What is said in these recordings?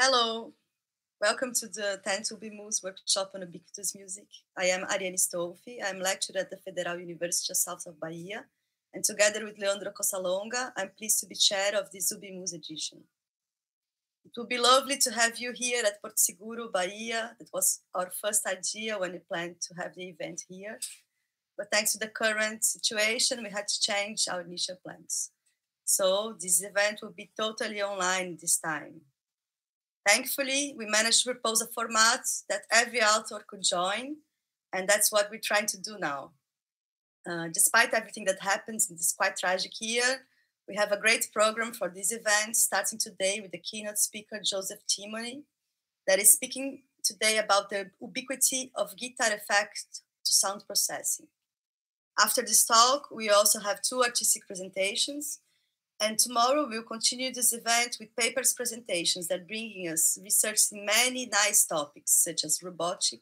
Hello, welcome to the 10th UbiMus workshop on ubiquitous music. I am Ariane Stolfi. I'm lecturer at the Federal University of South of Bahia. And together with Leandro Costalonga, I'm pleased to be chair of the Zubi Moves edition. It would be lovely to have you here at Porto Seguro, Bahia. That was our first idea when we planned to have the event here. But thanks to the current situation, we had to change our initial plans. So this event will be totally online this time. Thankfully, we managed to propose a format that every author could join, and that's what we're trying to do now. Uh, despite everything that happens in this quite tragic year, we have a great program for this event, starting today with the keynote speaker, Joseph Timoney, that is speaking today about the ubiquity of guitar effect to sound processing. After this talk, we also have two artistic presentations, and tomorrow we'll continue this event with papers presentations that bringing us research in many nice topics such as robotic,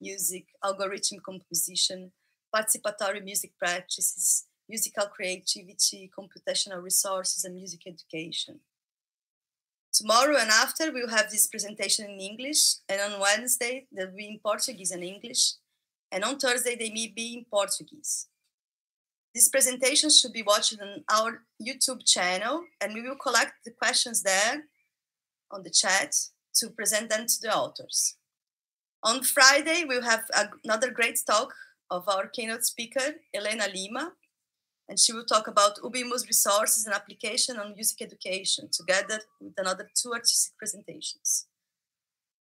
music, algorithm composition, participatory music practices, musical creativity, computational resources, and music education. Tomorrow and after, we'll have this presentation in English, and on Wednesday, they'll be in Portuguese and English, and on Thursday, they may be in Portuguese. This presentation should be watched on our YouTube channel, and we will collect the questions there on the chat to present them to the authors. On Friday, we'll have another great talk of our keynote speaker, Elena Lima, and she will talk about UbiMU's resources and application on music education, together with another two artistic presentations.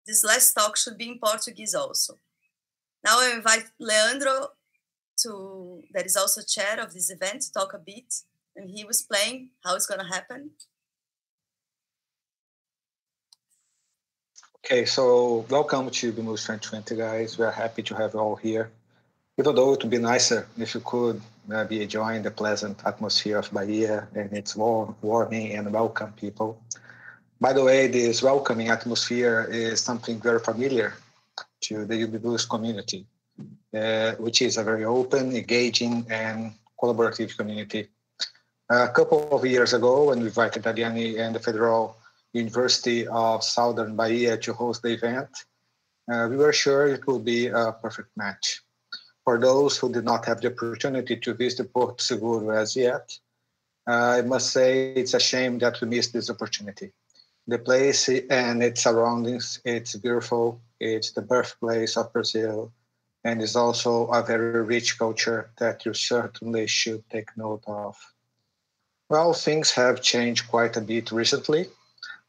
This last talk should be in Portuguese also. Now I invite Leandro to that is also chair of this event to talk a bit and he was playing how it's going to happen. Okay so welcome to moves 2020 guys. We're happy to have you all here. Even though it would be nicer if you could uh, be enjoying the pleasant atmosphere of bahia and its warm warming and welcome people. By the way this welcoming atmosphere is something very familiar to the UB community which is a very open, engaging, and collaborative community. A couple of years ago, when we invited Ariane and the Federal University of Southern Bahia to host the event, uh, we were sure it would be a perfect match. For those who did not have the opportunity to visit Porto Seguro as yet, uh, I must say it's a shame that we missed this opportunity. The place and its surroundings, it's beautiful. It's the birthplace of Brazil and is also a very rich culture that you certainly should take note of. Well, things have changed quite a bit recently.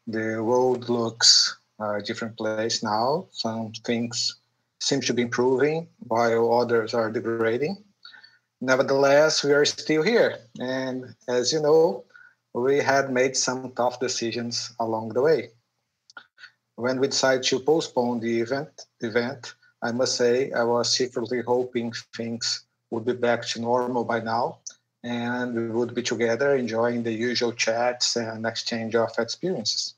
The world looks a different place now. Some things seem to be improving while others are degrading. Nevertheless, we are still here. And as you know, we had made some tough decisions along the way. When we decided to postpone the event, event I must say, I was secretly hoping things would be back to normal by now and we would be together enjoying the usual chats and exchange of experiences.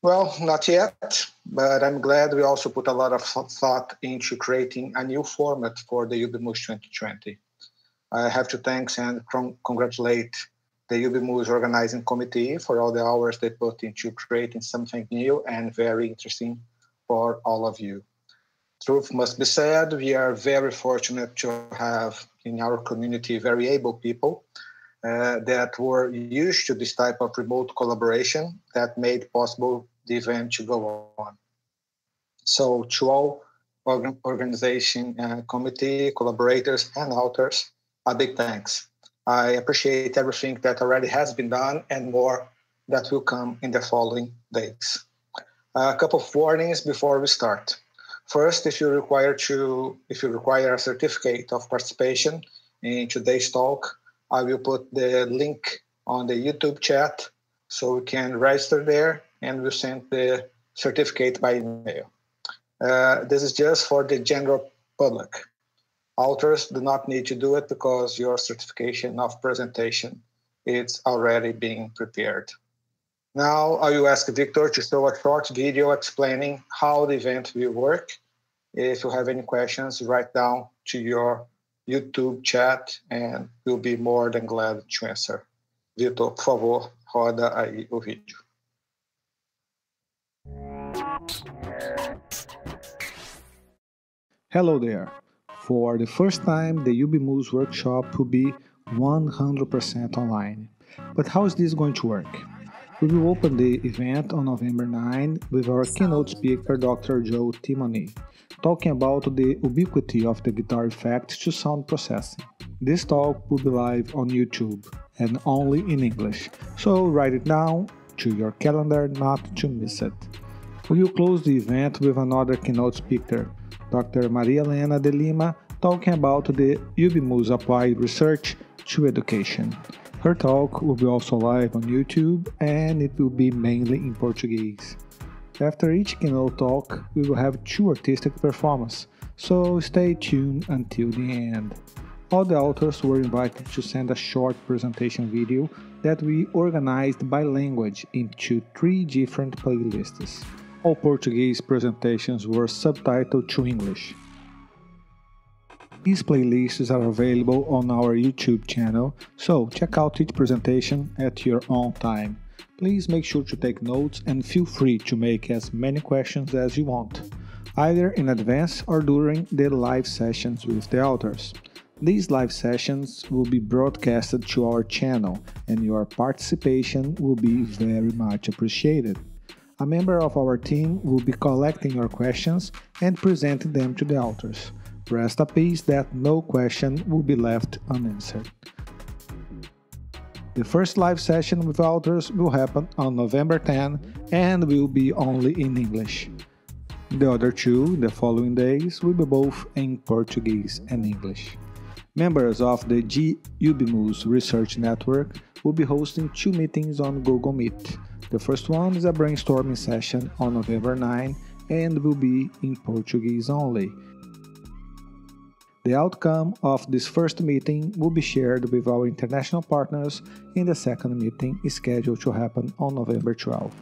Well, not yet, but I'm glad we also put a lot of thought into creating a new format for the UbiMus 2020. I have to thank and congratulate the UbiMus organizing committee for all the hours they put into creating something new and very interesting for all of you truth must be said, we are very fortunate to have in our community very able people uh, that were used to this type of remote collaboration that made possible the event to go on. So to all organ- organization uh, committee, collaborators, and authors, a big thanks. I appreciate everything that already has been done and more that will come in the following days. A couple of warnings before we start. First, if you require to, if you require a certificate of participation in today's talk, I will put the link on the YouTube chat so we can register there and we'll send the certificate by email. Uh, this is just for the general public. Authors do not need to do it because your certification of presentation is already being prepared. Now I will ask Victor to show a short video explaining how the event will work. If you have any questions, write down to your YouTube chat and we'll be more than glad to answer. Victor, por favor, roda aí o vídeo. Hello there. For the first time, the UbiMus workshop will be 100% online. But how is this going to work? We will open the event on November 9 with our keynote speaker, Dr. Joe Timoney, talking about the ubiquity of the guitar effect to sound processing. This talk will be live on YouTube and only in English, so write it down to your calendar not to miss it. We will close the event with another keynote speaker, Dr. Maria Elena de Lima, talking about the UbiMus applied research to education. Her talk will be also live on YouTube and it will be mainly in Portuguese. After each keynote talk, we will have two artistic performances, so stay tuned until the end. All the authors were invited to send a short presentation video that we organized by language into three different playlists. All Portuguese presentations were subtitled to English. These playlists are available on our YouTube channel, so check out each presentation at your own time. Please make sure to take notes and feel free to make as many questions as you want, either in advance or during the live sessions with the authors. These live sessions will be broadcasted to our channel, and your participation will be very much appreciated. A member of our team will be collecting your questions and presenting them to the authors. Rest a peace that no question will be left unanswered. The first live session with authors will happen on November 10 and will be only in English. The other two, the following days, will be both in Portuguese and English. Members of the GUBIMUS Research Network will be hosting two meetings on Google Meet the first one is a brainstorming session on November 9 and will be in Portuguese only. The outcome of this first meeting will be shared with our international partners in the second meeting scheduled to happen on November 12.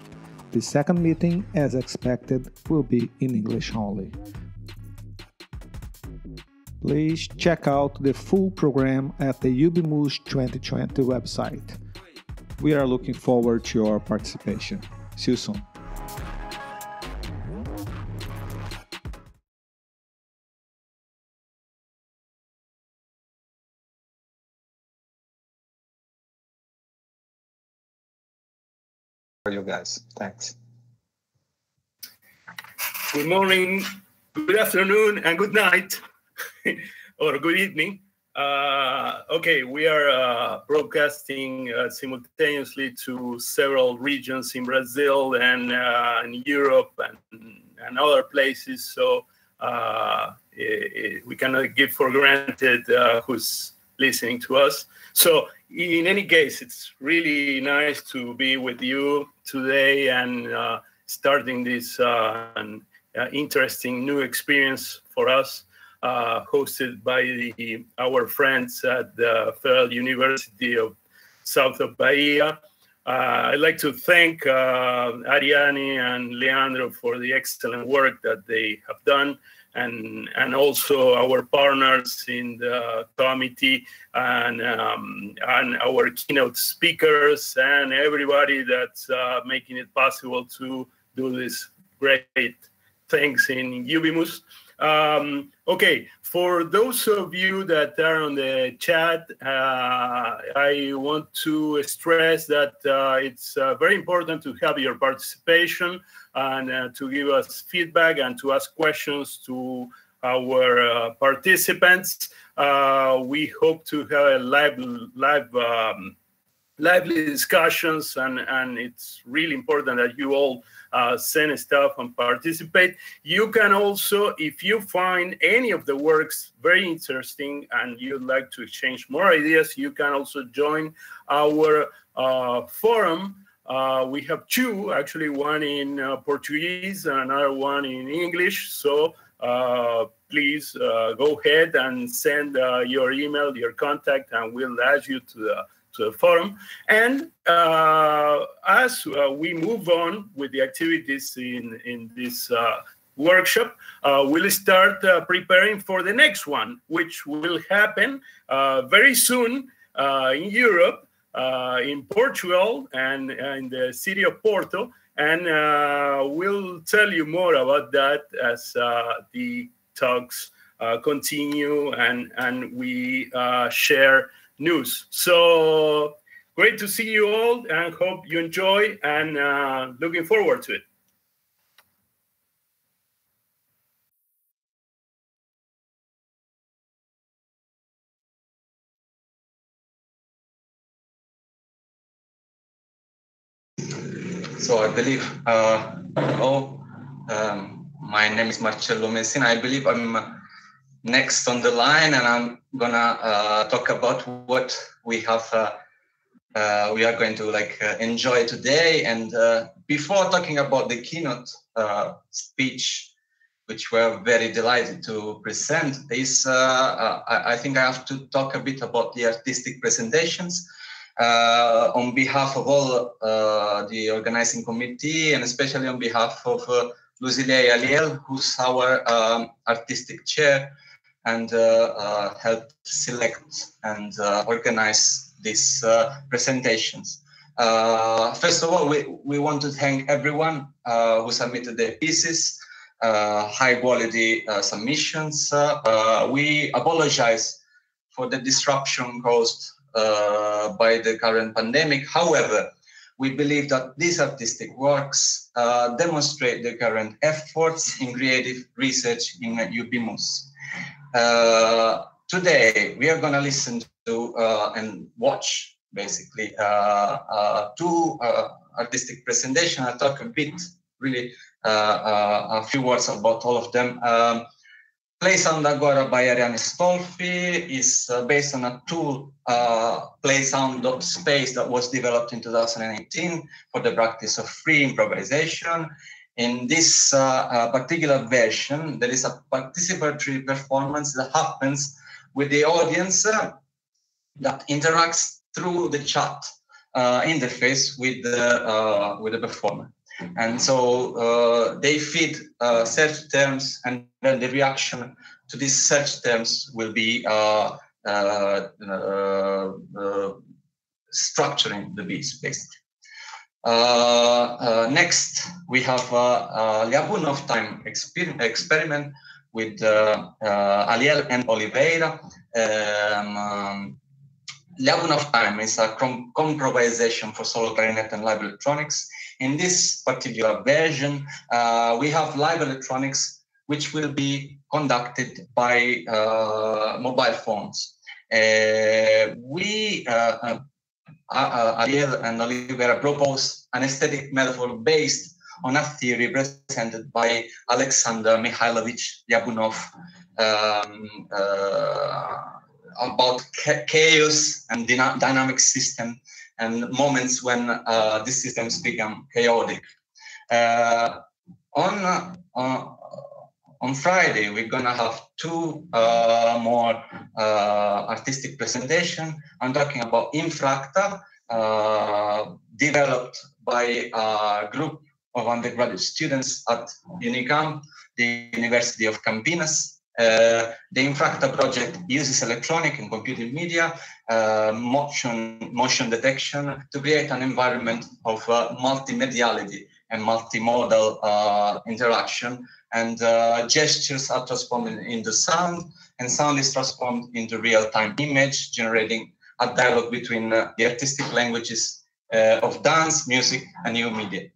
The second meeting, as expected, will be in English only. Please check out the full program at the UbiMUS 2020 website. We are looking forward to your participation. See you soon. For you guys. Thanks. Good morning, good afternoon, and good night, or good evening. Uh, okay, we are uh, broadcasting uh, simultaneously to several regions in Brazil and uh, in Europe and, and other places. So uh, it, it, we cannot give for granted uh, who's listening to us. So in any case, it's really nice to be with you today and starting this interesting new experience for us uh, hosted by the, our friends at the Federal University of South of Bahia. Uh, I'd like to thank uh, Ariane and Leandro for the excellent work that they have done, and and also our partners in the committee and um, and our keynote speakers and everybody that's uh, making it possible to do this great things in UbiMUS. Um, okay, for those of you that are on the chat, uh, I want to stress that uh, it's uh, very important to have your participation and uh, to give us feedback and to ask questions to our uh, participants. Uh, we hope to have a live, live um, lively discussions and, and it's really important that you all uh, send stuff and participate. You can also, if you find any of the works very interesting and you'd like to exchange more ideas, you can also join our uh, forum. Uh, we have two, actually, one in uh, Portuguese and another one in English. So uh, please uh, go ahead and send your email, your contact, and we'll add you to the uh, forum. And uh, as uh, we move on with the activities in, in this workshop, we'll start preparing for the next one, which will happen very soon in Europe. Uh, in Portugal and in the city of Porto. And uh, we'll tell you more about that as the talks continue and, and we share news. So great to see you all and hope you enjoy and uh, looking forward to it. So I believe, uh, oh, um, my name is Marcello Messina. I believe I'm next on the line and I'm gonna uh, talk about what we have, uh, uh we are going to like uh, enjoy today. And uh, before talking about the keynote speech, which we're very delighted to present, is I think I have to talk a bit about the artistic presentations uh, on behalf of all uh, the organizing committee and especially on behalf of uh, Luzilei Aliel, who's our um, artistic chair and uh, uh, helped select and uh, organize these presentations. first of all, we, we want to thank everyone who submitted their pieces, high quality submissions. we apologize for the disruption caused by the current pandemic. However, we believe that these artistic works uh, demonstrate the current efforts in creative research in UbiMus. Uh, today, we are going to listen to uh, and watch basically uh, uh, two artistic presentations. I'll talk a bit, really, a few words about all of them. Um, Playsound Agora by Ariane Stolfi is uh, based on a tool, uh, Play Sound Space, that was developed in 2018 for the practice of free improvisation. In this uh, uh, particular version, there is a participatory performance that happens with the audience uh, that interacts through the chat uh, interface with the, with the performer. And so uh, they feed uh, search terms, and then the reaction to these search terms will be uh, uh, uh, uh structuring the bees, basically. next, we have a Lyapunov time exper experiment with Aliel and Oliveira. Um, um, Lyapunov time is a comprovisation for solo clarinet and live electronics. In this particular version, uh, we have live electronics, which will be conducted by uh, mobile phones. Uh, we, uh, uh, uh, Aliel and Oliveira propose an aesthetic metaphor based on a theory presented by Alexander Mikhailovich Lyapunov um, about chaos and dynamic system and moments when uh, these systems become chaotic. Uh, on uh, on Friday, we're gonna have two uh, more uh, artistic presentation. I'm talking about Infracta, uh, developed by a group of undergraduate students at UNICAMP, the University of Campinas, uh, the Infracta project uses electronic and computer media, uh, motion, motion detection to create an environment of uh, multimediality and multimodal uh, interaction. And uh, gestures are transformed into sound, and sound is transformed into real-time image, generating a dialogue between the artistic languages of dance, music, and new media.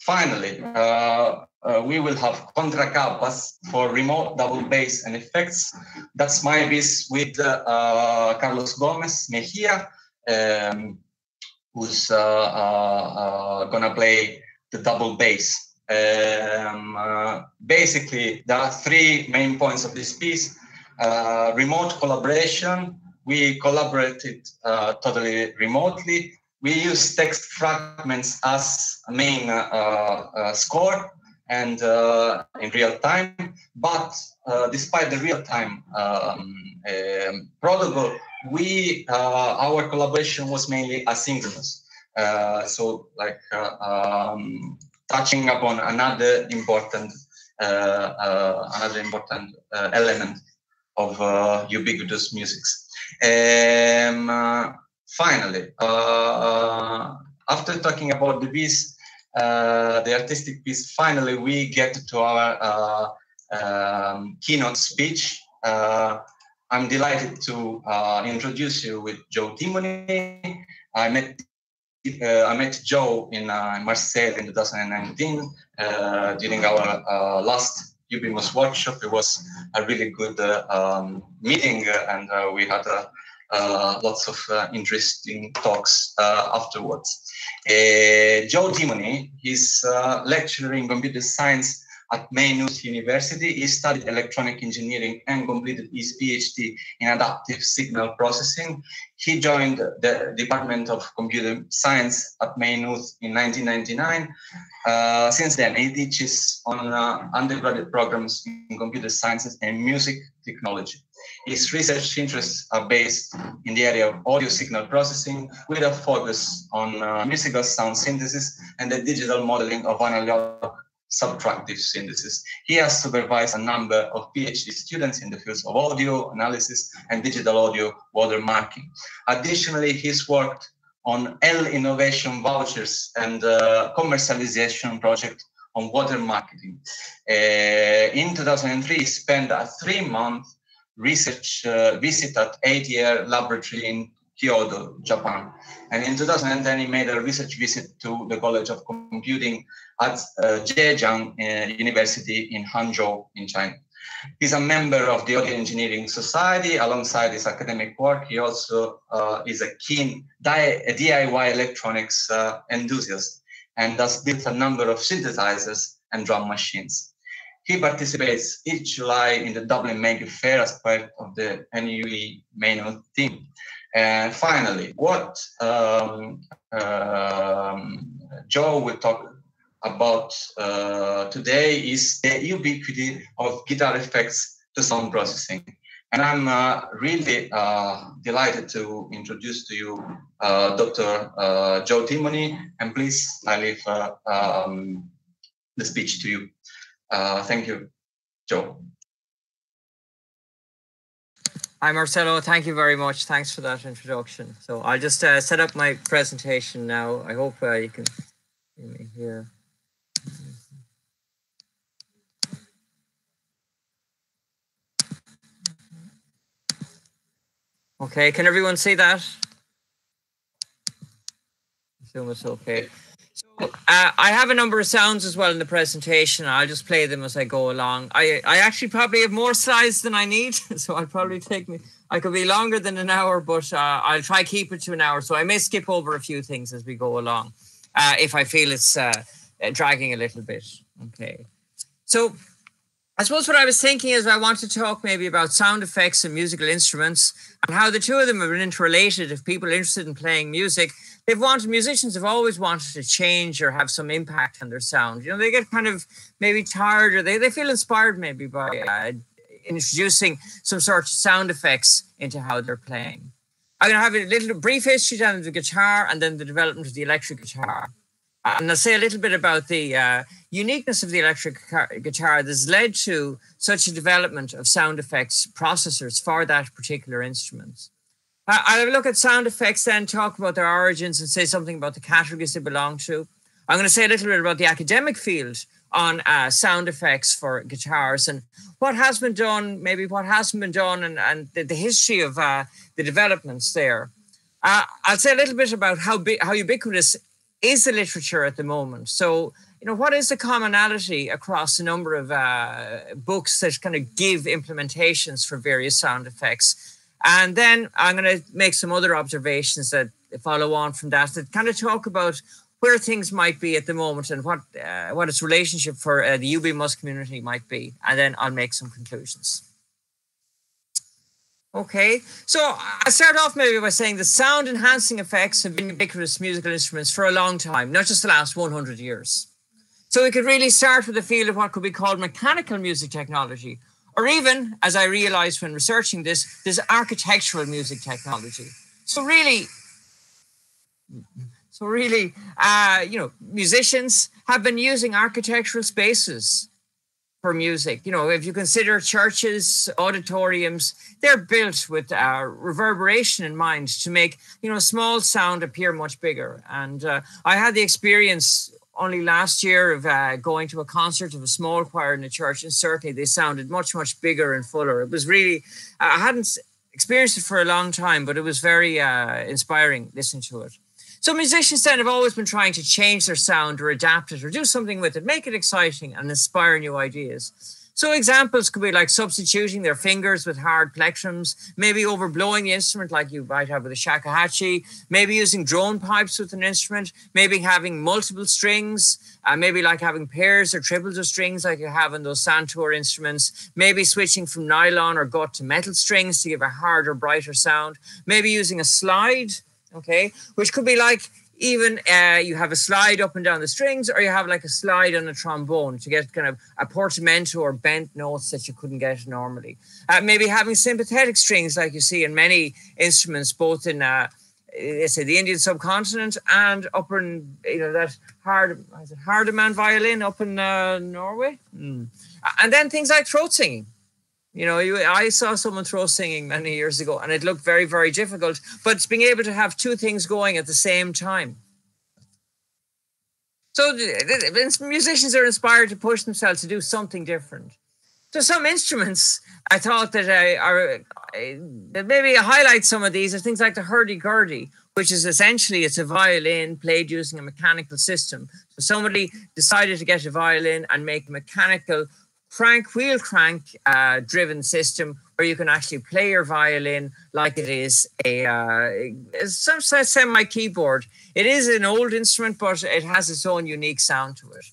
Finally, uh, uh, we will have contracapas for remote double bass and effects. That's my piece with uh, Carlos Gomez Mejia, um, who's uh, uh, uh, gonna play the double bass. Um, basically, there are three main points of this piece. remote collaboration. We collaborated totally remotely we use text fragments as a main uh, uh, score and uh, in real time. But uh, despite the real time um, um, protocol, we uh, our collaboration was mainly asynchronous. Uh, so like uh, um, touching upon another important uh, another important element of ubiquitous musics. Um, finally, uh, after talking about the uh, the artistic piece, finally we get to our uh, um, keynote speech. Uh, I'm delighted to uh, introduce you with Joe Timoney. I met uh, I met Joe in Marseille in 2019 during our last UbiMus workshop. It was a really good um, meeting, and we had a uh, lots of uh, interesting talks uh, afterwards. Joe Timoney, he's lecturing computer science at Maynooth University. He studied electronic engineering and completed his PhD in adaptive signal processing. He joined the Department of Computer Science at Maynooth in 1999. Uh, since then, he teaches on uh, undergraduate programs in computer sciences and music technology. His research interests are based in the area of audio signal processing with a focus on uh, musical sound synthesis and the digital modeling of analog subtractive synthesis. He has supervised a number of PhD students in the fields of audio analysis and digital audio watermarking. Additionally, he's worked on EI innovation vouchers and uh, commercialization project on watermarking. Uh, in 2003, he spent a three-month research uh, visit at ATR laboratory in Kyoto, Japan. And in 2010, he made a research visit to the College of Computing at uh, Zhejiang uh, University in Hangzhou in China. He's a member of the Audio Engineering Society. Alongside his academic work, he also uh, is a keen DIY electronics uh, enthusiast and has built a number of synthesizers and drum machines. He participates each July in the Dublin Maker Fair as part of the NUI Maynooth team. And finally, what um, um, Joe will talk about uh, today is the ubiquity of guitar effects to sound processing. And I'm uh, really uh, delighted to introduce to you uh, Dr. Uh, Joe Timoney. And please, I leave uh, um, the speech to you. Thank you, Joe. Hi, Marcelo. Thank you very much. Thanks for that introduction. So I'll just uh, set up my presentation now. I hope uh, you can hear me here. Okay, can everyone see that? Assume it's okay. Uh, I have a number of sounds as well in the presentation. I'll just play them as I go along. I, I actually probably have more slides than I need, so I'll probably take me. I could be longer than an hour, but uh, I'll try keep it to an hour. So I may skip over a few things as we go along, uh, if I feel it's uh, dragging a little bit. Okay. So I suppose what I was thinking is I want to talk maybe about sound effects and musical instruments and how the two of them are interrelated. If people are interested in playing music, they've wanted musicians have always wanted to change or have some impact on their sound. You know, they get kind of maybe tired or they, they feel inspired maybe by uh, introducing some sort of sound effects into how they're playing. I'm going to have a little brief history down of the guitar and then the development of the electric guitar. And I'll say a little bit about the uh, uniqueness of the electric guitar that's led to such a development of sound effects processors for that particular instrument. I'll look at sound effects then, talk about their origins, and say something about the categories they belong to. I'm going to say a little bit about the academic field on uh, sound effects for guitars and what has been done, maybe what hasn't been done, and, and the, the history of uh, the developments there. Uh, I'll say a little bit about how, how ubiquitous is the literature at the moment. So, you know, what is the commonality across a number of uh, books that kind of give implementations for various sound effects? And then I'm going to make some other observations that follow on from that, that kind of talk about where things might be at the moment and what uh, what its relationship for uh, the UbiMus community might be. And then I'll make some conclusions. Okay, so I start off maybe by saying the sound enhancing effects have been ubiquitous musical instruments for a long time, not just the last 100 years. So we could really start with the field of what could be called mechanical music technology, or even, as I realized when researching this, this architectural music technology. So really, so really, uh, you know, musicians have been using architectural spaces for music. You know, if you consider churches, auditoriums, they're built with uh, reverberation in mind to make, you know, a small sound appear much bigger. And uh, I had the experience only last year of uh, going to a concert of a small choir in a church, and certainly they sounded much, much bigger and fuller. It was really, I hadn't experienced it for a long time, but it was very uh, inspiring listening to it. So musicians then have always been trying to change their sound or adapt it or do something with it, make it exciting and inspire new ideas. So examples could be like substituting their fingers with hard plectrums, maybe overblowing the instrument like you might have with a shakuhachi, maybe using drone pipes with an instrument, maybe having multiple strings, uh, maybe like having pairs or triples of strings like you have in those Santur instruments, maybe switching from nylon or gut to metal strings to give a harder, brighter sound, maybe using a slide okay, which could be like even uh, you have a slide up and down the strings, or you have like a slide on a trombone to get kind of a portamento or bent notes that you couldn't get normally. Uh, maybe having sympathetic strings, like you see in many instruments, both in uh, let's say the Indian subcontinent and up in you know that hard Hardanger violin up in uh, Norway, mm. and then things like throat singing. You know, you, I saw someone throat singing many years ago, and it looked very, very difficult. But it's being able to have two things going at the same time. So musicians are inspired to push themselves to do something different. So some instruments, I thought that I are that maybe I highlight some of these are things like the hurdy-gurdy, which is essentially it's a violin played using a mechanical system. So somebody decided to get a violin and make a mechanical crank wheel crank uh, driven system where you can actually play your violin like it is a uh, some semi keyboard. It is an old instrument, but it has its own unique sound to it.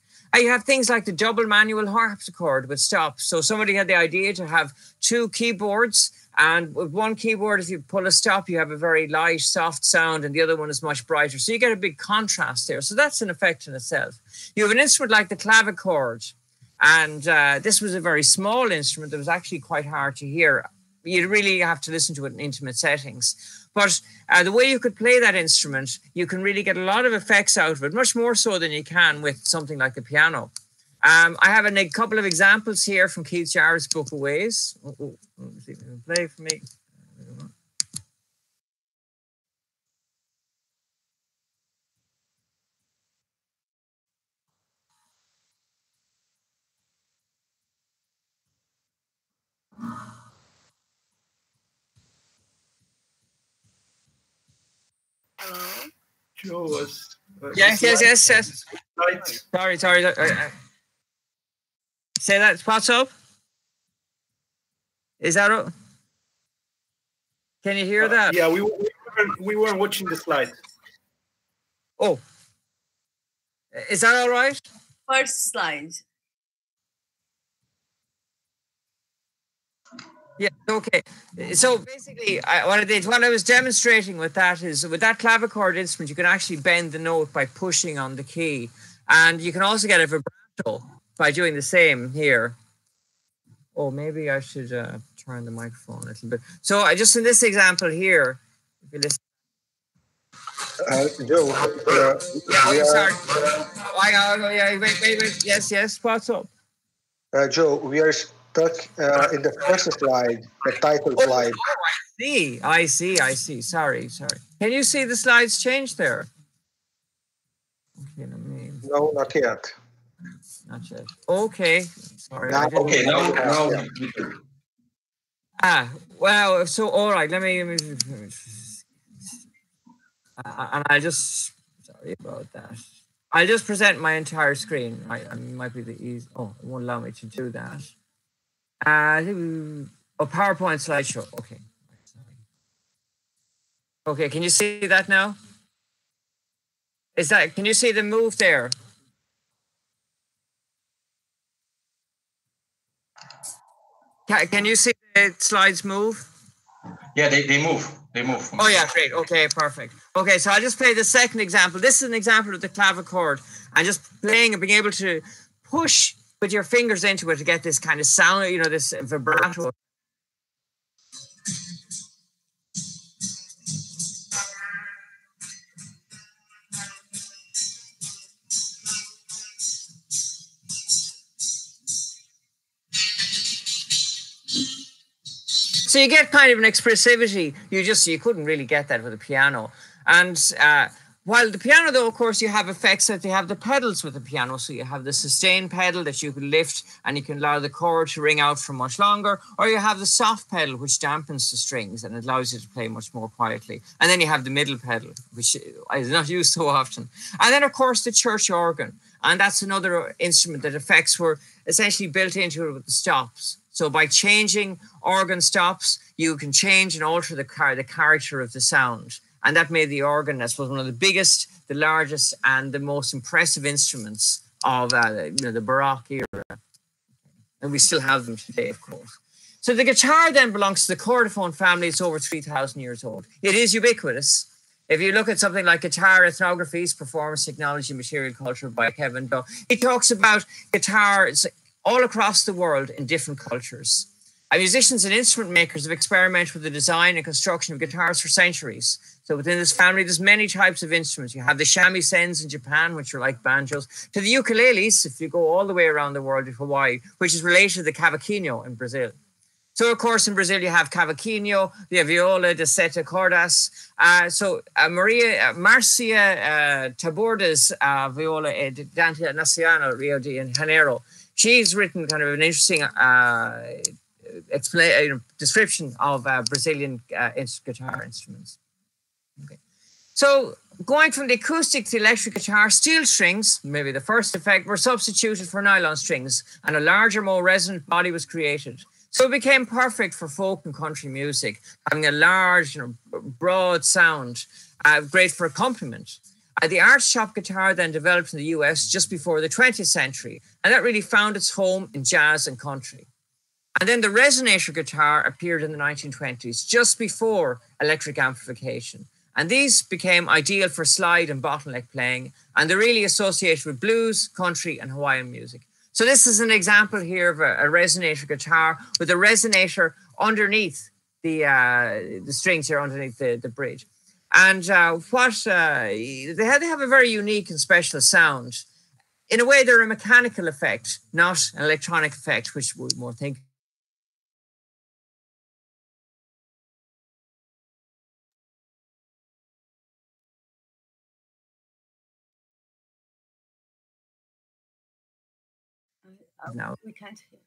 You have things like the double manual harpsichord with stops. So somebody had the idea to have two keyboards. And with one keyboard, if you pull a stop, you have a very light, soft sound, and the other one is much brighter. So you get a big contrast there. So that's an effect in itself. You have an instrument like the clavichord, and uh, this was a very small instrument that was actually quite hard to hear. You really have to listen to it in intimate settings. But uh, the way you could play that instrument, you can really get a lot of effects out of it, much more so than you can with something like the piano. Um, I have a, a, couple of examples here from Keith Jarrett's Book of Ways. Oh, oh, play for me. Hello? Joe was. Uh, yes, yes, yes, yes. Right. Sorry, sorry. Uh, uh, say that. What's up? Is that? A, can you hear uh, that? Yeah, we, we, weren't, we weren't watching the slide. Oh. Is that all right? First slide. Yeah. Okay. So basically, I, what I did, what I was demonstrating with that is with that clavichord instrument, you can actually bend the note by pushing on the key, and you can also get a vibrato by doing the same here. Oh, maybe I should uh, turn the microphone a little bit. So I just in this example here, if you listen. Uh, Joe, uh, yeah, we sorry. Are, oh, yeah, wait, wait, wait. Yes, yes. What's up? Uh, Joe, we are stuck uh, in the first slide, the title oh, slide. Oh, I see. I see. I see. Sorry. Sorry. Can you see the slides change there? Okay, No, not yet. Not yet. Okay. Sorry. Now, okay. Now, now. Ah. Well. So all right. Let me. Let me uh, and I just sorry about that. I'll just present my entire screen. I, I might be the easy. Oh, it won't allow me to do that. Uh, a PowerPoint slideshow. Okay. Okay, can you see that now? Is that, can you see the move there? Can, can you see the slides move? Yeah, they, they move. They move. Oh, yeah, great. Okay, perfect. Okay, so I'll just play the second example. This is an example of the clavichord. I'm just playing and being able to push put your fingers into it to get this kind of sound, you know, this vibrato. So you get kind of an expressivity you just you couldn't really get that with a piano, and uh, while the piano, though, of course, you have effects that you have the pedals with the piano. So you have the sustain pedal that you can lift and you can allow the chord to ring out for much longer, or you have the soft pedal, which dampens the strings and allows you to play much more quietly. And then you have the middle pedal, which is not used so often. And then, of course, the church organ. And that's another instrument that effects were essentially built into it with the stops. So by changing organ stops, you can change and alter the, car- the character of the sound. And that made the organ, I suppose, one of the biggest, the largest, and the most impressive instruments of uh, you know, the Baroque era. And we still have them today, of course. So the guitar then belongs to the chordophone family. It's over 3,000 years old. It is ubiquitous. If you look at something like Guitar Ethnographies, Performance Technology, Material Culture by Kevin Dawe, he talks about guitars all across the world in different cultures. Musicians and instrument makers have experimented with the design and construction of guitars for centuries. So within this family, there's many types of instruments. You have the shamisen in Japan, which are like banjos, to the ukuleles, if you go all the way around the world to Hawaii, which is related to the cavaquinho in Brazil. So, of course, in Brazil, you have cavaquinho, the viola de sete cordas. Uh, so, uh, Maria uh, Marcia uh, Taborda's uh, viola at Dante Nacional, Rio de Janeiro, she's written kind of an interesting uh, uh, description of Brazilian guitar instruments. So going from the acoustic to electric guitar, steel strings, maybe the first effect, were substituted for nylon strings and a larger, more resonant body was created. So it became perfect for folk and country music, having a large, you know, broad sound, uh, great for accompaniment. Uh, the arch top guitar then developed in the US just before the 20th century, and that really found its home in jazz and country. And then the resonator guitar appeared in the 1920s, just before electric amplification. And these became ideal for slide and bottleneck playing, and they're really associated with blues, country, and Hawaiian music. So this is an example here of a, a resonator guitar with a resonator underneath the uh, the strings here underneath the, the bridge. And uh, what uh, they have, they have a very unique and special sound. In a way, they're a mechanical effect, not an electronic effect, which we more think Oh, no. We can't hear.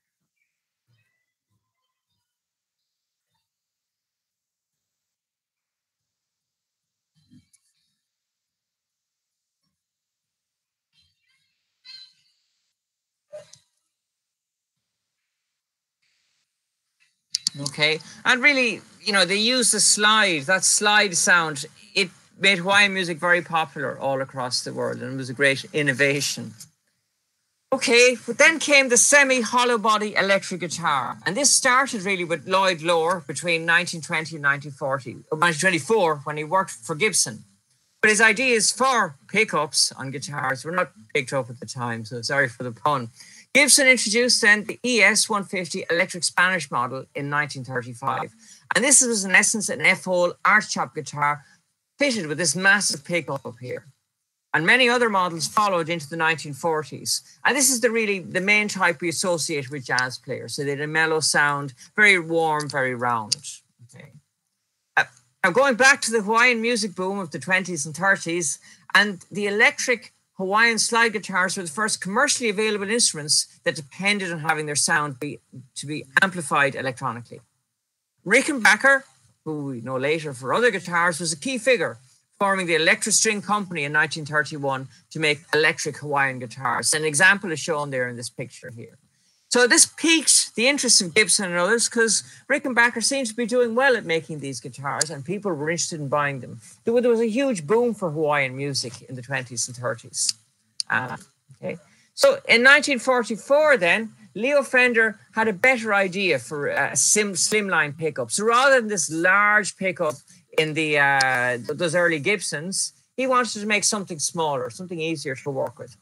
Okay. And really, you know, they use the slide, that slide sound. It made Hawaiian music very popular all across the world and it was a great innovation. Okay, but then came the semi hollow body electric guitar. And this started really with Lloyd Loar between 1920 and 1940, 1924, uh, when he worked for Gibson. But his ideas for pickups on guitars were not picked up at the time, so sorry for the pun. Gibson introduced then the ES 150 electric Spanish model in 1935. And this was, in essence, an F hole arch top guitar fitted with this massive pickup up here and many other models followed into the 1940s. And this is the really the main type we associate with jazz players. So they had a mellow sound, very warm, very round. Okay. Uh, now going back to the Hawaiian music boom of the 20s and 30s, and the electric Hawaiian slide guitars were the first commercially available instruments that depended on having their sound be, to be amplified electronically. Rickenbacker, who we know later for other guitars, was a key figure forming the Electric String Company in 1931 to make electric Hawaiian guitars. An example is shown there in this picture here. So this piqued the interest of Gibson and others because Rickenbacker seemed to be doing well at making these guitars and people were interested in buying them. There was a huge boom for Hawaiian music in the 20s and 30s. Uh, okay. So in 1944 then, Leo Fender had a better idea for a sim, slimline pickup. So rather than this large pickup in the uh, those early Gibsons, he wanted to make something smaller, something easier to work with.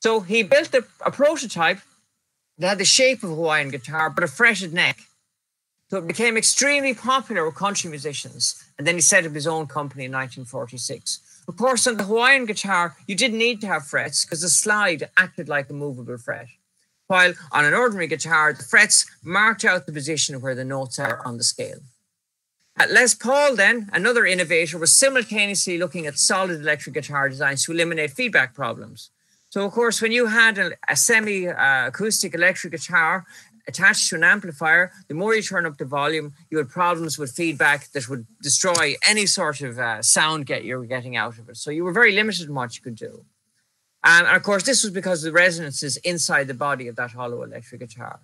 So he built a, a prototype that had the shape of a Hawaiian guitar, but a fretted neck. So it became extremely popular with country musicians. And then he set up his own company in 1946. Of course, on the Hawaiian guitar, you didn't need to have frets because the slide acted like a movable fret. while on an ordinary guitar, the frets marked out the position where the notes are on the scale. At Les Paul, then, another innovator, was simultaneously looking at solid electric guitar designs to eliminate feedback problems. So, of course, when you had a, a semi uh, acoustic electric guitar attached to an amplifier, the more you turn up the volume, you had problems with feedback that would destroy any sort of uh, sound get you were getting out of it. So, you were very limited in what you could do. Um, and of course, this was because of the resonances inside the body of that hollow electric guitar.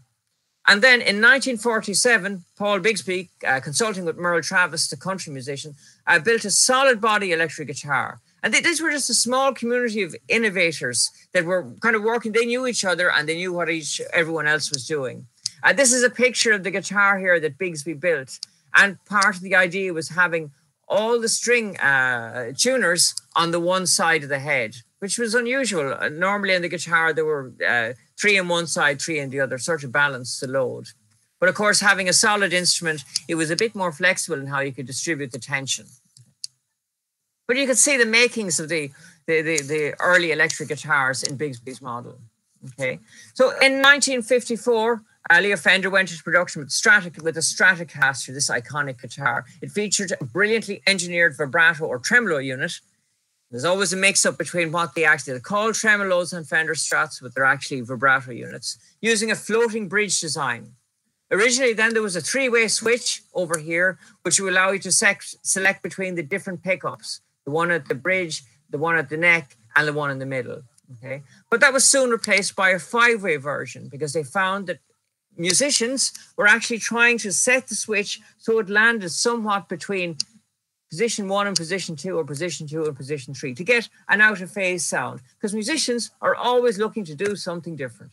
And then in 1947, Paul Bigsby, uh, consulting with Merle Travis, the country musician, uh, built a solid body electric guitar. And they, these were just a small community of innovators that were kind of working. They knew each other and they knew what each everyone else was doing. Uh, this is a picture of the guitar here that Bigsby built. And part of the idea was having all the string uh, tuners on the one side of the head, which was unusual. Uh, normally in the guitar, there were uh, three on one side, three on the other, sort of balance the load. But of course, having a solid instrument, it was a bit more flexible in how you could distribute the tension. But you could see the makings of the, the, the, the early electric guitars in Bigsby's model. Okay, so in 1954, Leo Fender went into production with, Strata, with a Stratocaster, this iconic guitar. It featured a brilliantly engineered vibrato or tremolo unit. There's always a mix-up between what they actually call tremolos and Fender Strats, but they're actually vibrato units, using a floating bridge design. Originally, then there was a three-way switch over here, which will allow you to select between the different pickups the one at the bridge, the one at the neck, and the one in the middle. Okay. But that was soon replaced by a five way version because they found that musicians were actually trying to set the switch so it landed somewhat between position one and position two, or position two and position three to get an out of phase sound because musicians are always looking to do something different.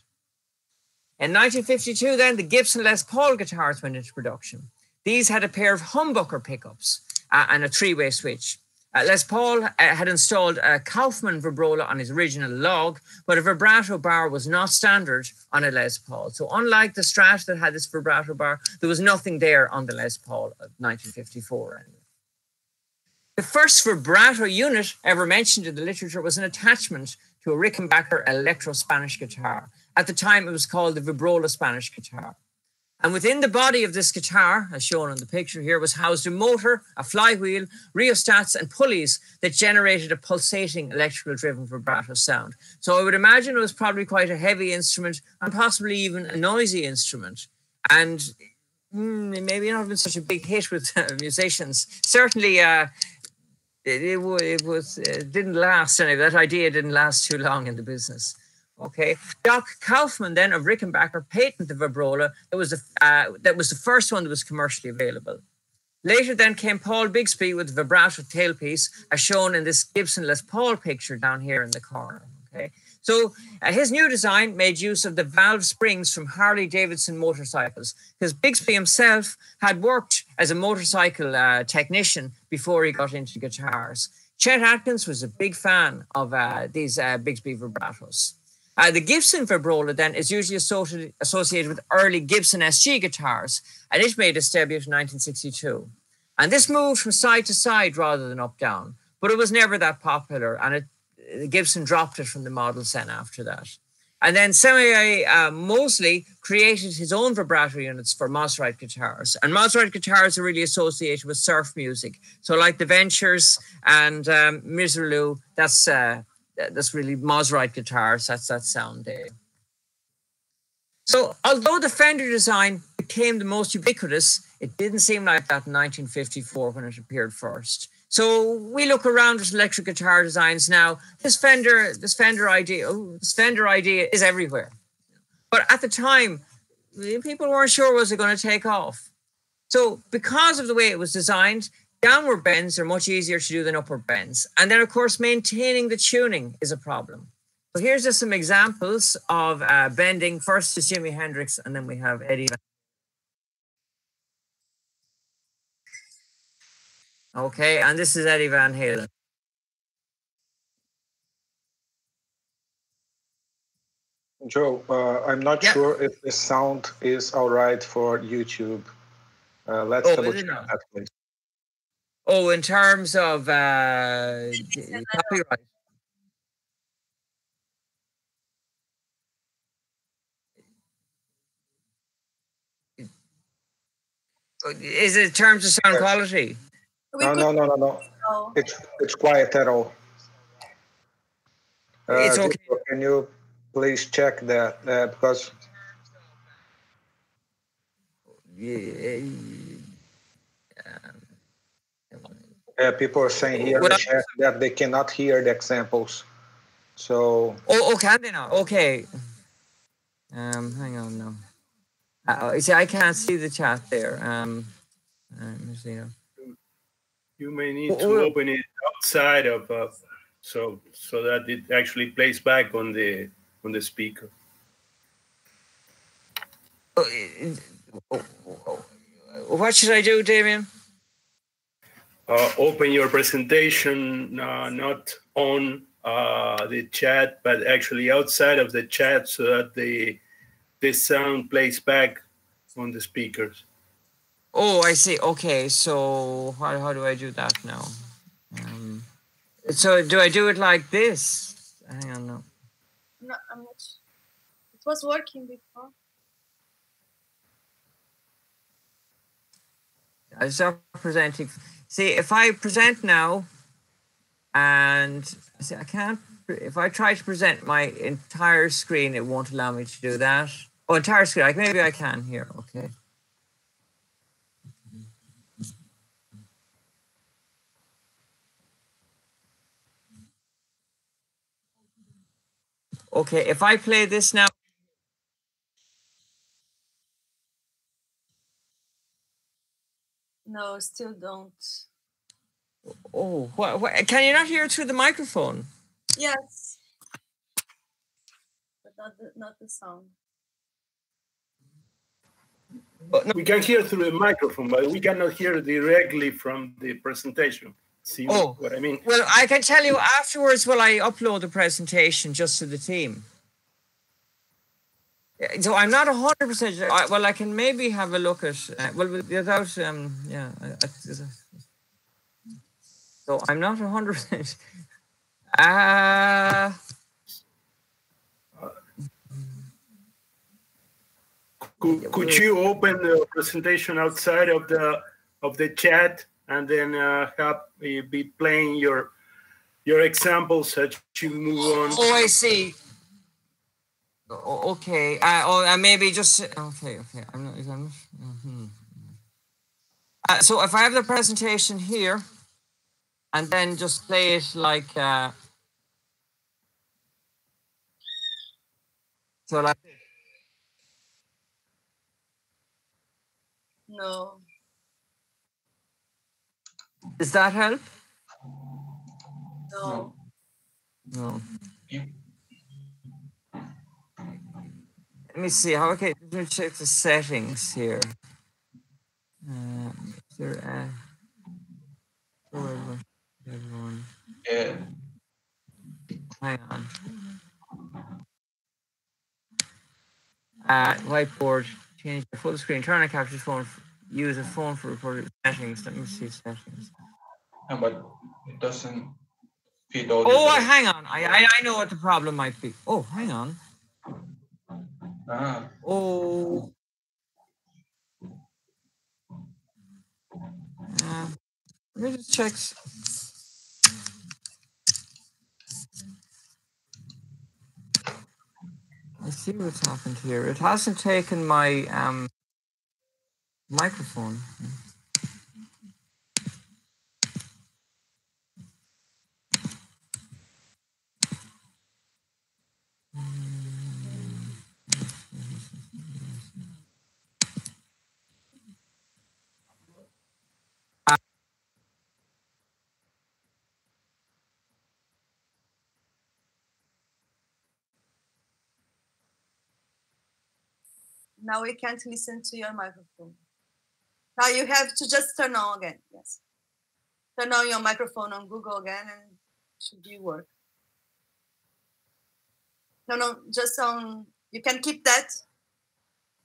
In 1952, then the Gibson Les Paul guitars went into production. These had a pair of humbucker pickups uh, and a three way switch. Uh, Les Paul uh, had installed a Kaufman vibrola on his original log, but a vibrato bar was not standard on a Les Paul. So, unlike the Strat that had this vibrato bar, there was nothing there on the Les Paul of 1954. The first vibrato unit ever mentioned in the literature was an attachment to a Rickenbacker electro Spanish guitar. At the time, it was called the Vibrola Spanish guitar. And within the body of this guitar, as shown on the picture here, was housed a motor, a flywheel, rheostats, and pulleys that generated a pulsating electrical driven vibrato sound. So I would imagine it was probably quite a heavy instrument and possibly even a noisy instrument. And mm, maybe not been such a big hit with uh, musicians. Certainly, uh, it, it, it, was it didn't last anyway. That idea didn't last too long in the business. Okay, Doc Kaufman then of Rickenbacker patented the vibrola. That was the uh, that was the first one that was commercially available. Later then came Paul Bigsby with the vibrato tailpiece, as shown in this Gibson Les Paul picture down here in the corner. Okay, so uh, his new design made use of the valve springs from Harley Davidson motorcycles, because Bigsby himself had worked as a motorcycle uh, technician before he got into guitars. Chet Atkins was a big fan of uh, these uh, Bigsby vibratos. Uh, the Gibson vibrola then is usually associated, associated with early Gibson SG guitars, and it made its debut in 1962. And this moved from side to side rather than up down, but it was never that popular, and it, Gibson dropped it from the model then after that. And then Samuel uh, Moseley created his own vibrato units for Mosrite guitars. And Mosrite guitars are really associated with surf music. So, like the Ventures and um, Misirlou, that's uh, that's really Mosrite guitars. That's that sound there. So although the Fender design became the most ubiquitous, it didn't seem like that in 1954 when it appeared first. So we look around at electric guitar designs now. This Fender, this Fender idea, oh, this Fender idea is everywhere. But at the time, people weren't sure was it going to take off. So because of the way it was designed, Downward bends are much easier to do than upward bends. And then, of course, maintaining the tuning is a problem. So here's just some examples of uh, bending. First is Jimi Hendrix, and then we have Eddie. Okay, and this is Eddie Van Halen. Joe, uh, I'm not yeah. sure if the sound is all right for YouTube. Uh, let's oh, double check that, please. Oh, in terms of uh, copyright. Is it in terms of sound quality? We No, could no, no, no, no. know. It's it's quiet at all. Uh, It's okay. Victor, Can you please check that uh, because Yeah. uh, people are saying here in the chat that they cannot hear the examples. So Oh, oh, can they now? Okay. Um, hang on now. Uh, you see, I can't see the chat there. Um, uh, let me see now. You may need to open it outside of uh, so so that it actually plays back on the on the speaker. Oh, oh, oh. What should I do, Damien? Uh, open your presentation uh, not on uh, the chat, but actually outside of the chat, so that the the sound plays back on the speakers. Oh, I see. Okay, so how, how do I do that now? Um, so do I do it like this? Hang on, no. No, I'm not. It was working before. I start presenting. See, if I present now, and see, I can't. If I try to present my entire screen, it won't allow me to do that. Oh, entire screen. Like maybe I can here. Okay. Okay, if I play this now, No, still don't. oh, what, what, can you not hear it through the microphone? Yes. But not the, not the sound. We can hear through the microphone, but we cannot hear directly from the presentation. See Oh. what I mean? Well, I can tell you afterwards will I upload the presentation just to the team. So I'm not hundred percent. sure. I- Well, I can maybe have a look at. Uh, well, without um, yeah. I, I, so I'm not hundred percent. Uh Could, could you open the presentation outside of the of the chat and then uh, have uh, be playing your your examples as you move on? oh, I see. O- Okay. Uh, oh, uh, maybe just okay. Okay. I'm not. I'm not mhm. uh, so if I have the presentation here, and then just play it like. Uh, so like. No. Does that help? No. No. Let me see. How okay? Let me check the settings here. Uh, is there a? Forward, everyone. yeah, Hang on. Uh, whiteboard, change the full screen, turn on capture phone, use a phone for recording settings. Let me see settings. yeah, but it doesn't feed audio. Oh, I, hang on. I, I I know what the problem might be. Oh, hang on. Ah, Oh. Uh, let me just check. I see what's happened here. It hasn't taken my um microphone. Now we can't listen to your microphone. Now you have to just turn on again. Yes. Turn on your microphone on Google again and should be work. No, no, just on you can keep that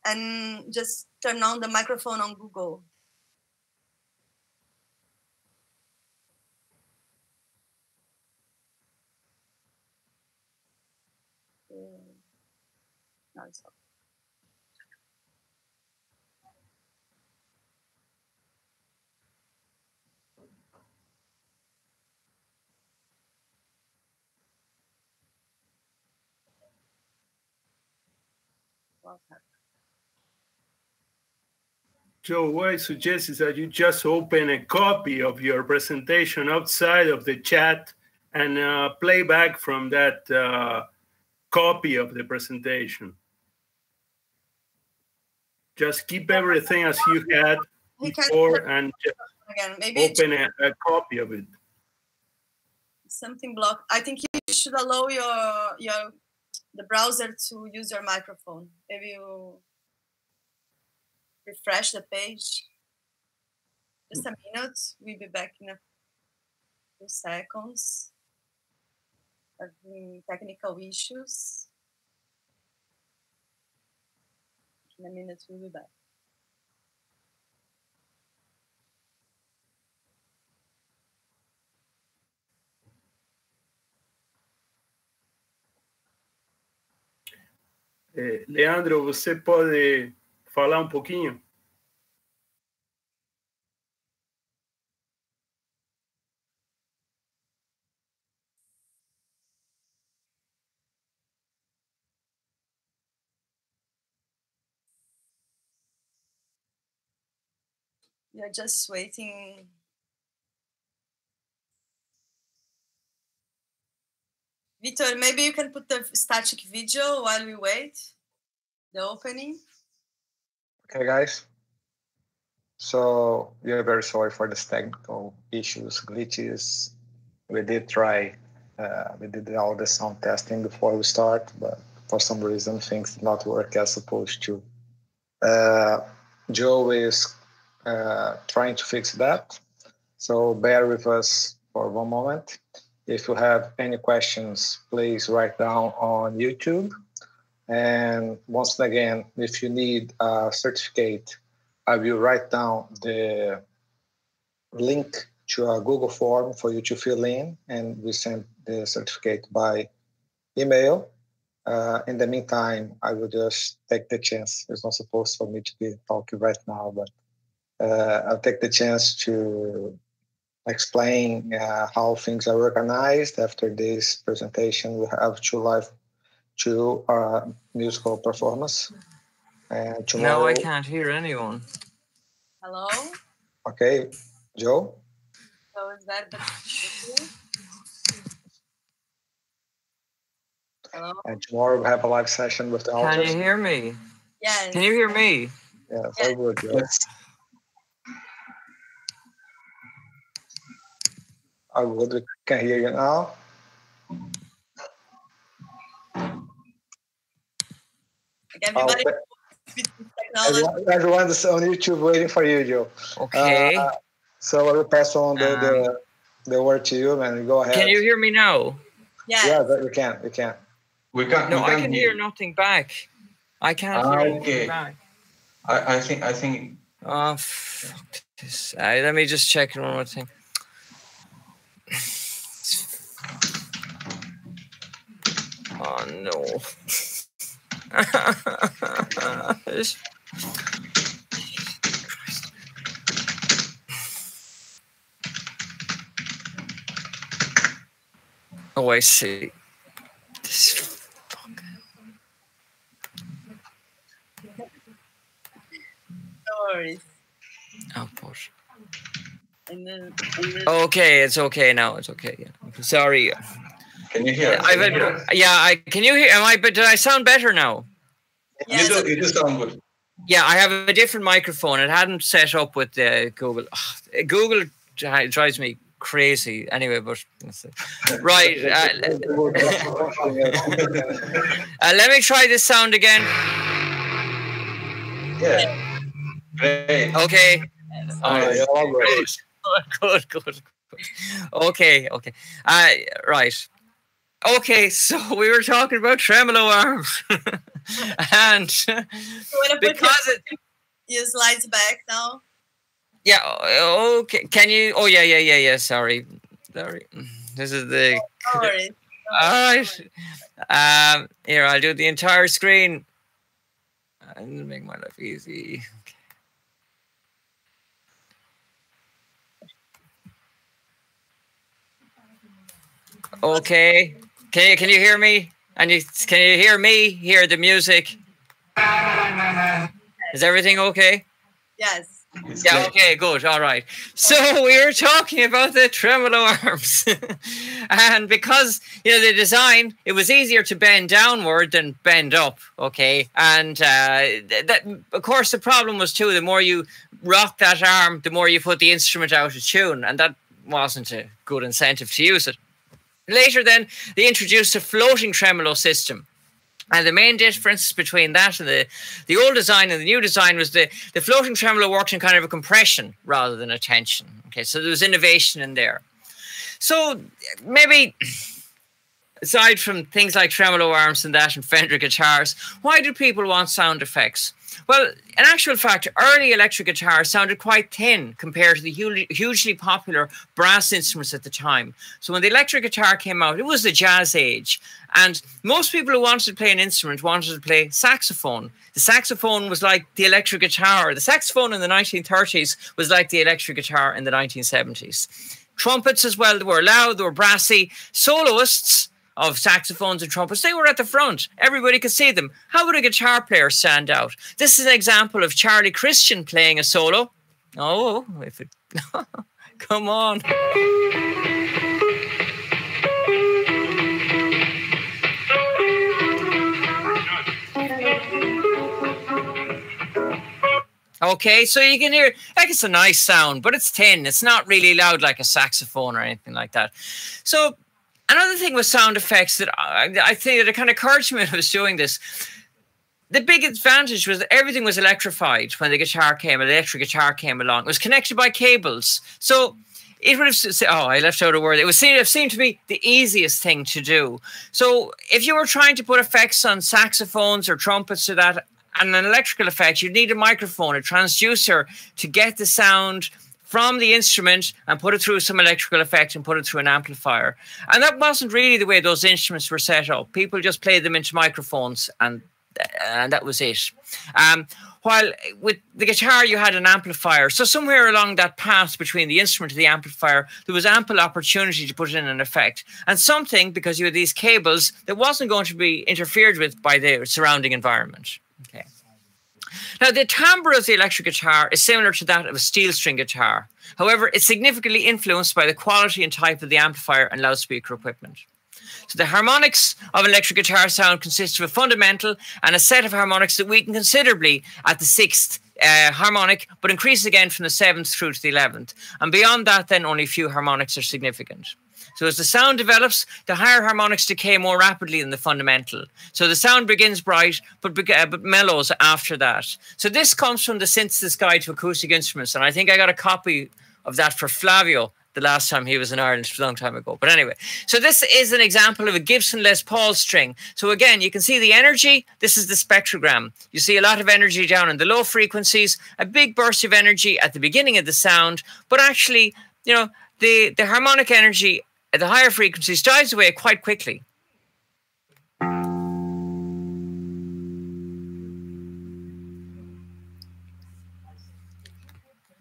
and just turn on the microphone on Google. Uh, now it's. Joe, what I suggest is that you just open a copy of your presentation outside of the chat and uh, play back from that uh, copy of the presentation. Just keep everything as you had before and again. Maybe open a, a copy of it. something blocked. I think you should allow your your the browser to use your microphone. Maybe you refresh the page. Just a minute. We'll be back in a few seconds. Having technical issues. In a minute, we'll be back. Eh, Leandro, você pode falar um pouquinho? Are just waiting. Vitor, maybe you can put the static video while we wait. The opening. Okay, guys. So we are very sorry for this technical issues, glitches. We did try, uh, we did all the sound testing before we start, but for some reason things did not work as supposed to. Uh, Joe is uh, trying to fix that. So bear with us for one moment. If you have any questions, please write down on YouTube. And once again, if you need a certificate, I will write down the link to a Google form for you to fill in, and we send the certificate by email. Uh, in the meantime, I will just take the chance. It's not supposed for me to be talking right now, but uh, I'll take the chance to explain uh, how things are organized. After this presentation, we have two live, two uh, musical performance. And tomorrow, No, I can't hear anyone. Hello. Okay, Joe. So is that the Hello. And tomorrow we have a live session with the Can authors. you hear me? Yes. Can you hear me? Yeah, very good. Joe. I would can hear you now. Everybody Everyone, everyone's on YouTube waiting for you, Joe. Okay. Uh, so I will pass on the, the, the word to you, and go ahead. Can you hear me now? Yeah. Yeah, but you can. You can. We can't. No, we I can't can hear nothing back. I can't Ah, hear anything okay. back. I, I think. I think. Oh, fuck this. Uh, let me just check one more thing. Oh no. Oh, I see. This. Oh, push. And then, and then Okay, it's okay now. It's okay. Yeah. Sorry. Can you hear? us? I've Can you hear yeah. I can you hear? Am I? But did I sound better now? yes, You do. You do sound good. Yeah, I have a different microphone. It hadn't set up with the Google. Ugh, Google drives me crazy. Anyway, but right. Uh, uh, let me try this sound again. Yeah. Great. Okay. All right, all right. Good. Good. Good. Okay. Okay. Uh, right. Okay. So we were talking about tremolo arms, and you because it. your, your slides back now? Yeah. o- Okay. Can you? Oh yeah. Yeah. Yeah. Yeah. Sorry. Sorry. This is the. Worries. No All right. Um. Here, I'll do the entire screen. And make my life easy. Okay. Can you can you hear me? And you can you hear me? Hear the music? Is everything okay? Yes. It's Yeah, great. okay, good. All right. So we were talking about the tremolo arms. and because, you know, the design, it was easier to bend downward than bend up, okay? And uh, th- that, of course, the problem was too, the more you rock that arm, the more you put the instrument out of tune. And that wasn't a good incentive to use it. Later, then, they introduced a floating tremolo system. And the main difference between that and the, the old design and the new design was the, the floating tremolo worked in kind of a compression rather than a tension. Okay, so there was innovation in there. So maybe aside from things like tremolo arms and that and Fender guitars, why do people want sound effects? Well, in actual fact, early electric guitars sounded quite thin compared to the hugely, popular brass instruments at the time. So when the electric guitar came out, it was the jazz age. And most people who wanted to play an instrument wanted to play saxophone. The saxophone was like the electric guitar. The saxophone in the 1930s was like the electric guitar in the 1970s. Trumpets as well, they were loud, they were brassy. Soloists of saxophones and trumpets, they were at the front. Everybody could see them. How would a guitar player stand out? This is an example of Charlie Christian playing a solo. Oh, if it come on. Okay, so you can hear like it's a nice sound, but it's thin. It's not really loud like a saxophone or anything like that. So another thing with sound effects that I, I think that it kind of I was doing this. The big advantage was that everything was electrified when the guitar came, electric guitar came along. It was connected by cables. So it would have said, oh, I left out a word. It would seem, have seemed to be the easiest thing to do. So if you were trying to put effects on saxophones or trumpets or that, and an electrical effect, you'd need a microphone, a transducer to get the sound from the instrument and put it through some electrical effect and put it through an amplifier. And that wasn't really the way those instruments were set up. People just played them into microphones and and that was it. Um, while with the guitar, you had an amplifier. So somewhere along that path between the instrument and the amplifier, there was ample opportunity to put in an effect and something because you had these cables that wasn't going to be interfered with by the surrounding environment. Okay. Now, the timbre of the electric guitar is similar to that of a steel string guitar. However, it's significantly influenced by the quality and type of the amplifier and loudspeaker equipment. So the harmonics of an electric guitar sound consists of a fundamental and a set of harmonics that weaken considerably at the sixth uh, harmonic, but increase again from the seventh through to the eleventh. And beyond that, then only a few harmonics are significant. So as the sound develops, the higher harmonics decay more rapidly than the fundamental. So the sound begins bright, but, uh, but mellows after that. So this comes from the Synthesis Guide to Acoustic Instruments, and I think I got a copy of that for Flavio the last time he was in Ireland a long time ago. But anyway, so this is an example of a Gibson Les Paul string. So again, you can see the energy. This is the spectrogram. You see a lot of energy down in the low frequencies, a big burst of energy at the beginning of the sound, but actually, you know, the, the harmonic energy at the higher frequencies dies away quite quickly.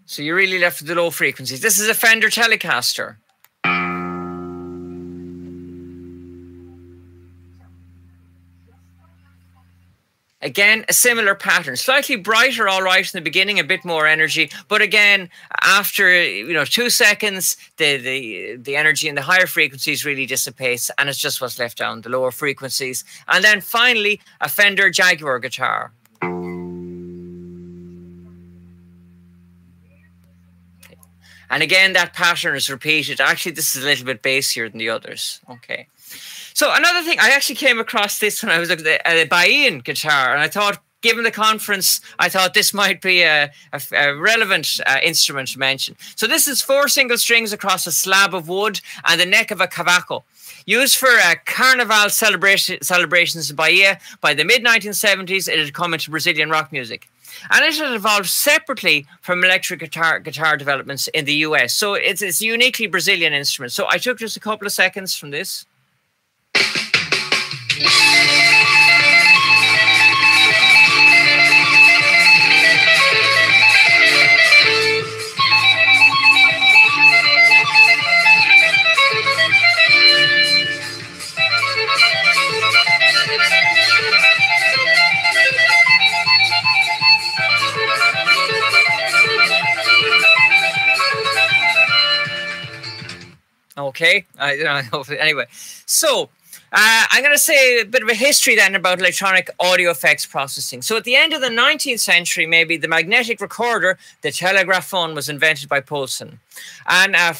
So you're really left with the low frequencies. This is a Fender Telecaster. Again, a similar pattern, slightly brighter, all right, in the beginning, a bit more energy, but again, after you know two seconds, the the the energy in the higher frequencies really dissipates, and it's just what's left down the lower frequencies. And then finally, a Fender Jaguar guitar. And again, that pattern is repeated. Actually, this is a little bit bassier than the others. Okay. So another thing, I actually came across this when I was looking at a Bahian guitar, and I thought, given the conference, I thought this might be a, a, a relevant uh, instrument to mention. So this is four single strings across a slab of wood and the neck of a cavaco. Used for uh, carnival celebration, celebrations in Bahia by the mid 1970s, it had come into Brazilian rock music and it had evolved separately from electric guitar guitar developments in the US. So it's it's a uniquely Brazilian instrument. So I took just a couple of seconds from this okay I, anyway so uh, I'm going to say a bit of a history then about electronic audio effects processing. So, at the end of the 19th century, maybe the magnetic recorder, the telegraphone, was invented by Poulsen. And uh,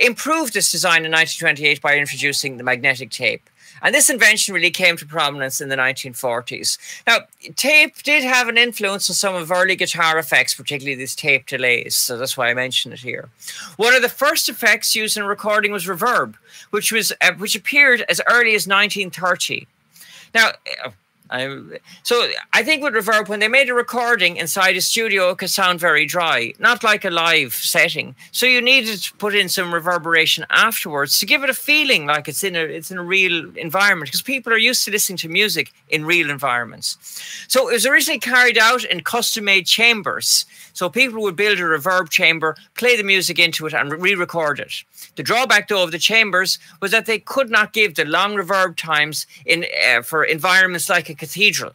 improved this design in 1928 by introducing the magnetic tape. And this invention really came to prominence in the 1940s. Now, tape did have an influence on some of early guitar effects, particularly these tape delays. So that's why I mention it here. One of the first effects used in recording was reverb, which was uh, which appeared as early as 1930. Now, uh, I, so I think with reverb, when they made a recording inside a studio, it could sound very dry, not like a live setting. So you needed to put in some reverberation afterwards to give it a feeling like it's in a it's in a real environment because people are used to listening to music in real environments. So it was originally carried out in custom-made chambers. So people would build a reverb chamber, play the music into it, and re-record it. The drawback, though, of the chambers was that they could not give the long reverb times in uh, for environments like a cathedral.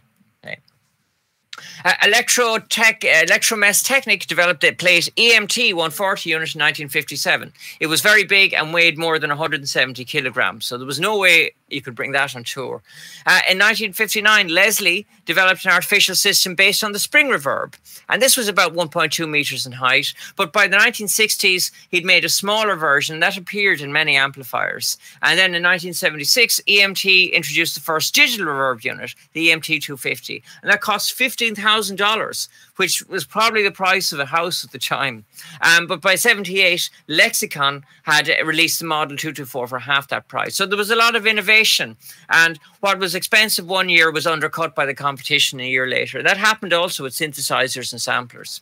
Uh, Electrotech, uh, Elektromesstechnik developed a plate EMT 140 unit in 1957. It was very big and weighed more than 170 kilograms, so there was no way you could bring that on tour. Uh, in 1959, Leslie developed an artificial system based on the spring reverb, and this was about 1.2 meters in height. But by the 1960s, he'd made a smaller version that appeared in many amplifiers. And then in 1976, EMT introduced the first digital reverb unit, the EMT 250, and that cost $15,000 which was probably the price of a house at the time. Um, but by 78, Lexicon had released the Model 224 for half that price. So there was a lot of innovation. And what was expensive one year was undercut by the competition a year later. That happened also with synthesizers and samplers.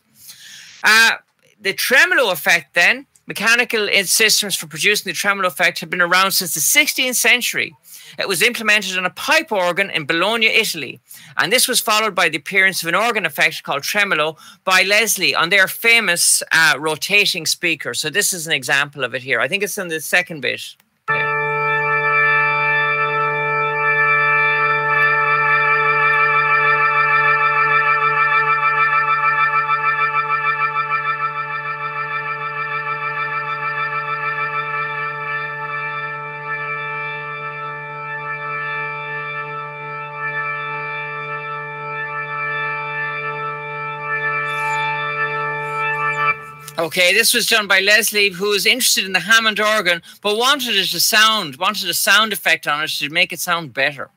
Uh, the tremolo effect then Mechanical systems for producing the tremolo effect have been around since the 16th century. It was implemented on a pipe organ in Bologna, Italy. And this was followed by the appearance of an organ effect called tremolo by Leslie on their famous uh, rotating speaker. So, this is an example of it here. I think it's in the second bit. Okay, this was done by Leslie, who was interested in the Hammond organ, but wanted it to sound, wanted a sound effect on it to make it sound better.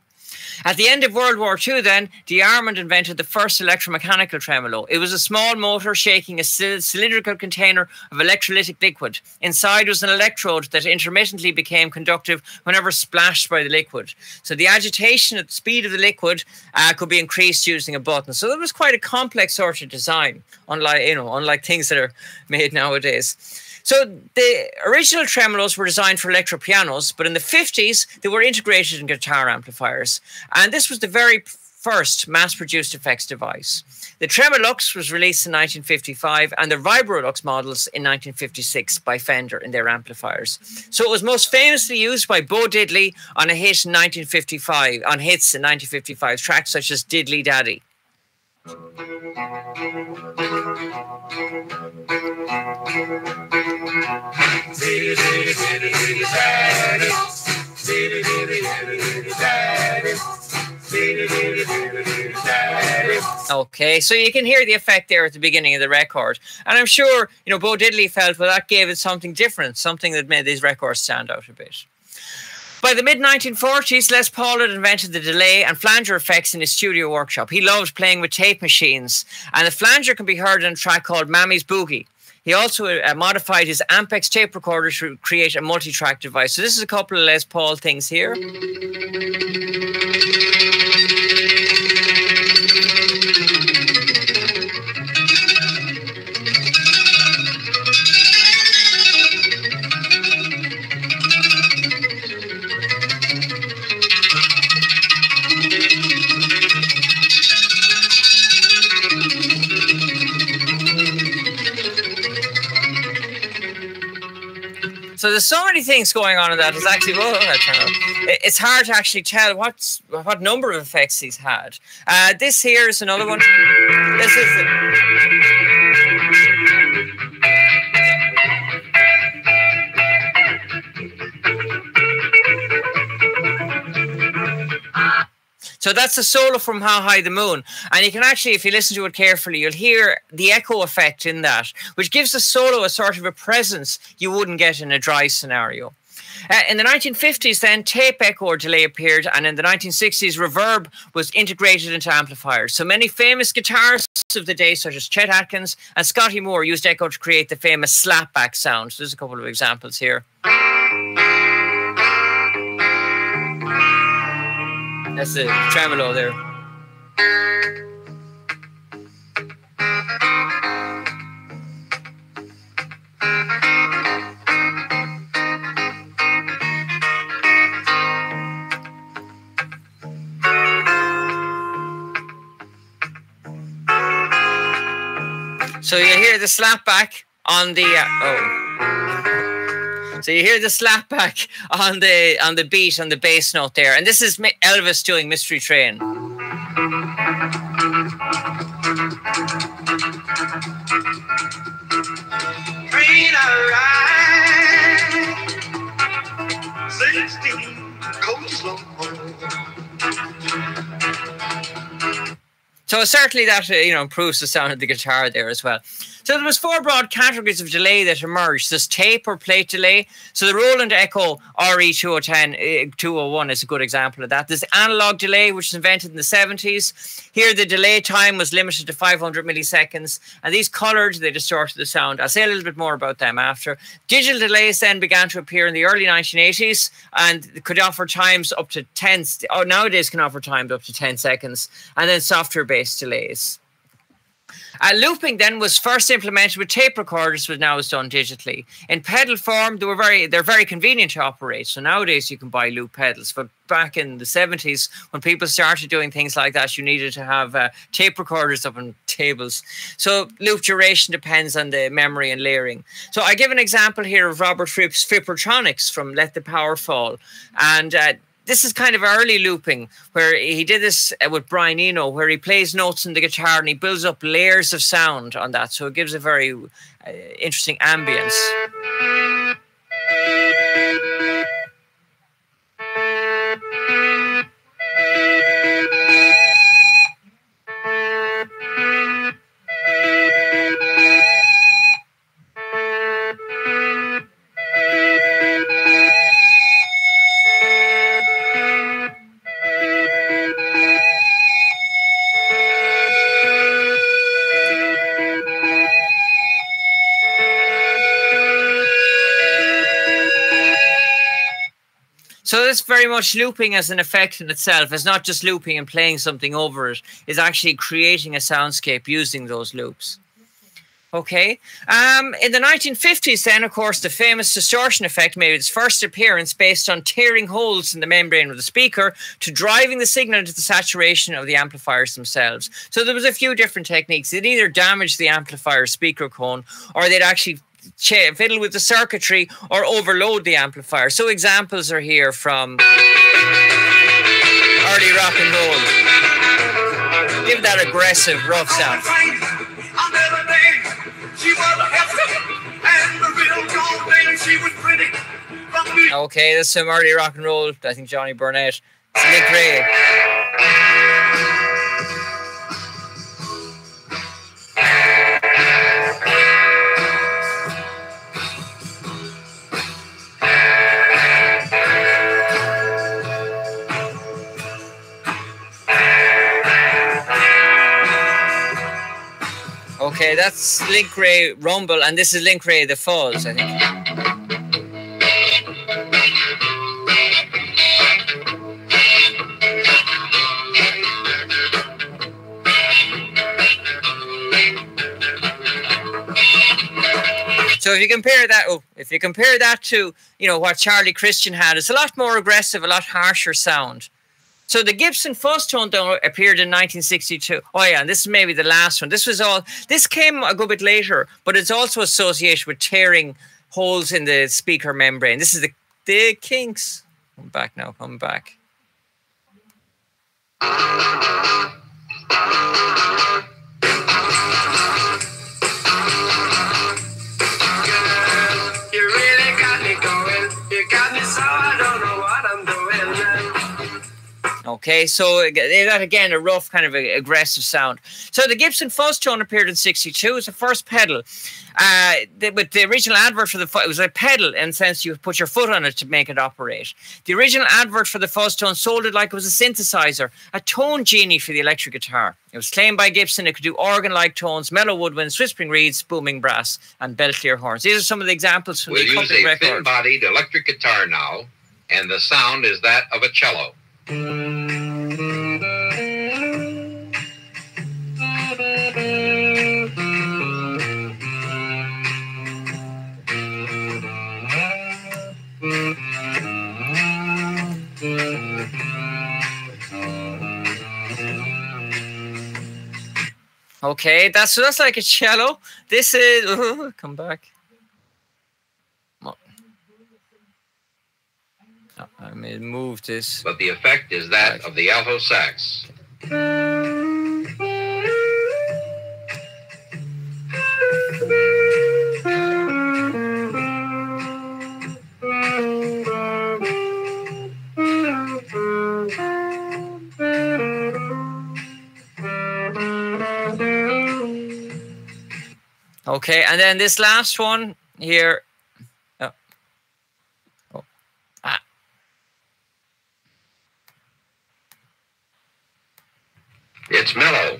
At the end of World War II, then, DeArmond invented the first electromechanical tremolo. It was a small motor shaking a cylindrical container of electrolytic liquid. Inside was an electrode that intermittently became conductive whenever splashed by the liquid. So the agitation at the speed of the liquid uh, could be increased using a button. So it was quite a complex sort of design, unlike you know, unlike things that are made nowadays. So the original tremolos were designed for electro pianos, but in the 50s, they were integrated in guitar amplifiers. And this was the very first mass produced effects device. The Tremolux was released in 1955 and the Vibrolux models in 1956 by Fender in their amplifiers. So it was most famously used by Bo Diddley on a hit in 1955, on hits in 1955, tracks such as Diddley Daddy. Okay, so you can hear the effect there at the beginning of the record. And I'm sure, you know, Bo Diddley felt, well, that gave it something different, something that made these records stand out a bit. By the mid 1940s, Les Paul had invented the delay and flanger effects in his studio workshop. He loved playing with tape machines, and the flanger can be heard in a track called Mammy's Boogie. He also uh, modified his Ampex tape recorder to create a multi track device. So, this is a couple of Les Paul things here. So there's so many things going on in that. It's actually well, it's hard to actually tell what's what number of effects he's had. Uh, this here is another one. This is. So that's a solo from How High the Moon. And you can actually, if you listen to it carefully, you'll hear the echo effect in that, which gives the solo a sort of a presence you wouldn't get in a dry scenario. Uh, in the 1950s, then tape echo or delay appeared, and in the 1960s, reverb was integrated into amplifiers. So many famous guitarists of the day, such as Chet Atkins and Scotty Moore, used echo to create the famous slapback sound. So there's a couple of examples here. That's the tremolo there. So you hear the slap back on the uh, oh. So you hear the slapback on the on the beat on the bass note there, and this is Elvis doing Mystery Train. Train sixteen coaches long. So certainly that uh, you know improves the sound of the guitar there as well. So there was four broad categories of delay that emerged. There's tape or plate delay. So the Roland Echo RE2010 uh, 201 is a good example of that. There's analog delay, which was invented in the 70s. Here the delay time was limited to 500 milliseconds, and these colored they distorted the sound. I'll say a little bit more about them after. Digital delays then began to appear in the early 1980s and could offer times up to 10. Oh, nowadays can offer times up to 10 seconds, and then software-based delays. Uh, looping then was first implemented with tape recorders, but now it's done digitally. In pedal form, they were very they're very convenient to operate. So nowadays you can buy loop pedals, but back in the 70s when people started doing things like that, you needed to have uh, tape recorders up on tables. So loop duration depends on the memory and layering. So I give an example here of Robert Fripp's Frippertronics from Let the Power Fall, and uh, this is kind of early looping where he did this uh, with Brian Eno, where he plays notes on the guitar and he builds up layers of sound on that. So it gives a very uh, interesting ambience. So very much looping as an effect in itself. It's not just looping and playing something over it. It's actually creating a soundscape using those loops. Okay. Um, in the 1950s, then, of course, the famous distortion effect made its first appearance based on tearing holes in the membrane of the speaker to driving the signal into the saturation of the amplifiers themselves. So there was a few different techniques. It either damaged the amplifier speaker cone or they'd actually fiddle with the circuitry or overload the amplifier. So examples are here from early rock and roll. Give that aggressive rough sound. Okay, this is some early rock and roll. I think Johnny Burnette. Nick Ray. That's Link Wray Rumble, and this is Link Wray The Falls, I think. So if you compare that, oh, if you compare that to you know what Charlie Christian had, it's a lot more aggressive, a lot harsher sound. So the Gibson Fuzz Tone Down appeared in 1962. Oh yeah, and this is maybe the last one. This was all. This came a good bit later, but it's also associated with tearing holes in the speaker membrane. This is the the Kinks. Come back now. Come back. Okay, so that again a rough kind of aggressive sound. So the Gibson Fuzz Tone appeared in '62. It was the first pedal. Uh, the, but the original advert for the it was a pedal in the sense you put your foot on it to make it operate. The original advert for the Fuzz Tone sold it like it was a synthesizer, a tone genie for the electric guitar. It was claimed by Gibson it could do organ-like tones, mellow woodwinds, whispering reeds, booming brass, and bell clear horns. These are some of the examples from we'll the use a record. thin-bodied electric guitar now, and the sound is that of a cello. Okay, that's that's like a cello. This is come back. I may move this. But the effect is that of the alto sax. Okay, and then this last one here. Oh. Oh. Ah. It's mellow.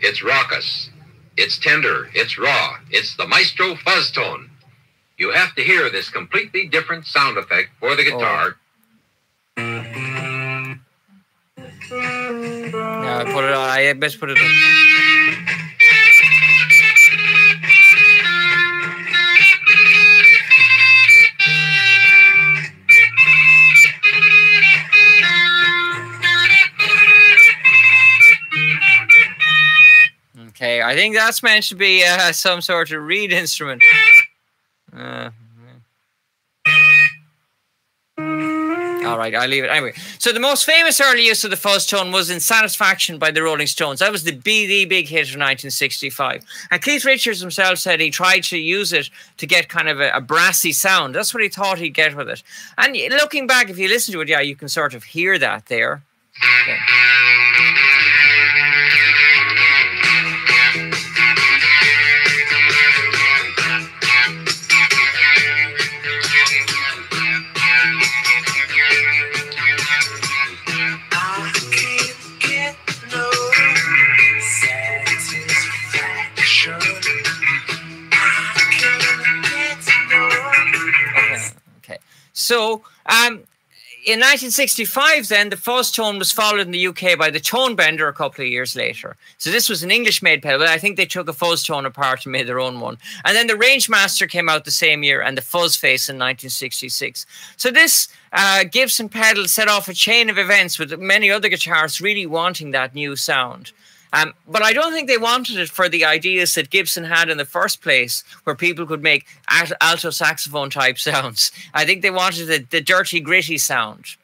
It's raucous. It's tender. It's raw. It's the Maestro fuzz tone. You have to hear this completely different sound effect for the guitar. Oh. No, I put it on. I best put it on. Okay, I think that's meant to be uh, some sort of reed instrument. Uh, all right, I'll leave it anyway. So the most famous early use of the fuzz tone was in "Satisfaction" by the Rolling Stones. That was the BD big hit of 1965. And Keith Richards himself said he tried to use it to get kind of a, a brassy sound. That's what he thought he'd get with it. And looking back, if you listen to it, yeah, you can sort of hear that there. Okay. So, um, in 1965, then the fuzz tone was followed in the UK by the tone bender a couple of years later. So this was an English-made pedal, but I think they took a fuzz tone apart and made their own one. And then the Rangemaster came out the same year, and the Fuzz Face in 1966. So this uh, Gibson pedal set off a chain of events with many other guitarists really wanting that new sound. Um, but I don't think they wanted it for the ideas that Gibson had in the first place, where people could make alto saxophone type sounds. I think they wanted the, the dirty, gritty sound.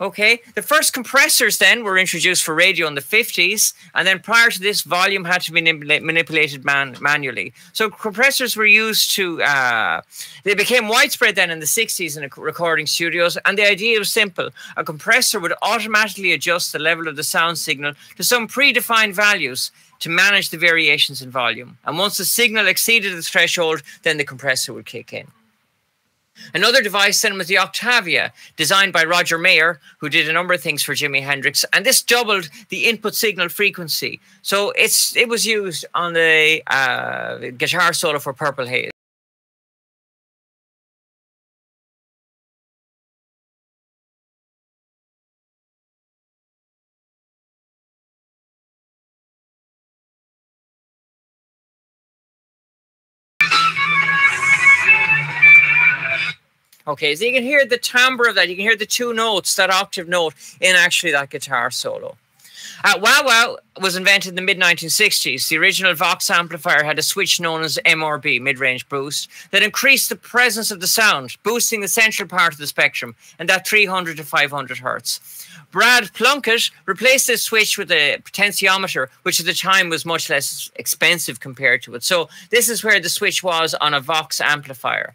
Okay, the first compressors then were introduced for radio in the 50s, and then prior to this, volume had to be manipulated man- manually. So compressors were used to, uh, they became widespread then in the 60s in recording studios, and the idea was simple. A compressor would automatically adjust the level of the sound signal to some predefined values to manage the variations in volume. And once the signal exceeded the threshold, then the compressor would kick in. Another device then was the Octavia, designed by Roger Mayer, who did a number of things for Jimi Hendrix, and this doubled the input signal frequency. So it's it was used on the uh, guitar solo for Purple Haze. Okay, so you can hear the timbre of that. You can hear the two notes, that octave note, in actually that guitar solo. Uh, wow Wow was invented in the mid 1960s. The original Vox amplifier had a switch known as MRB, mid range boost, that increased the presence of the sound, boosting the central part of the spectrum, and that 300 to 500 hertz. Brad Plunkett replaced this switch with a potentiometer, which at the time was much less expensive compared to it. So, this is where the switch was on a Vox amplifier.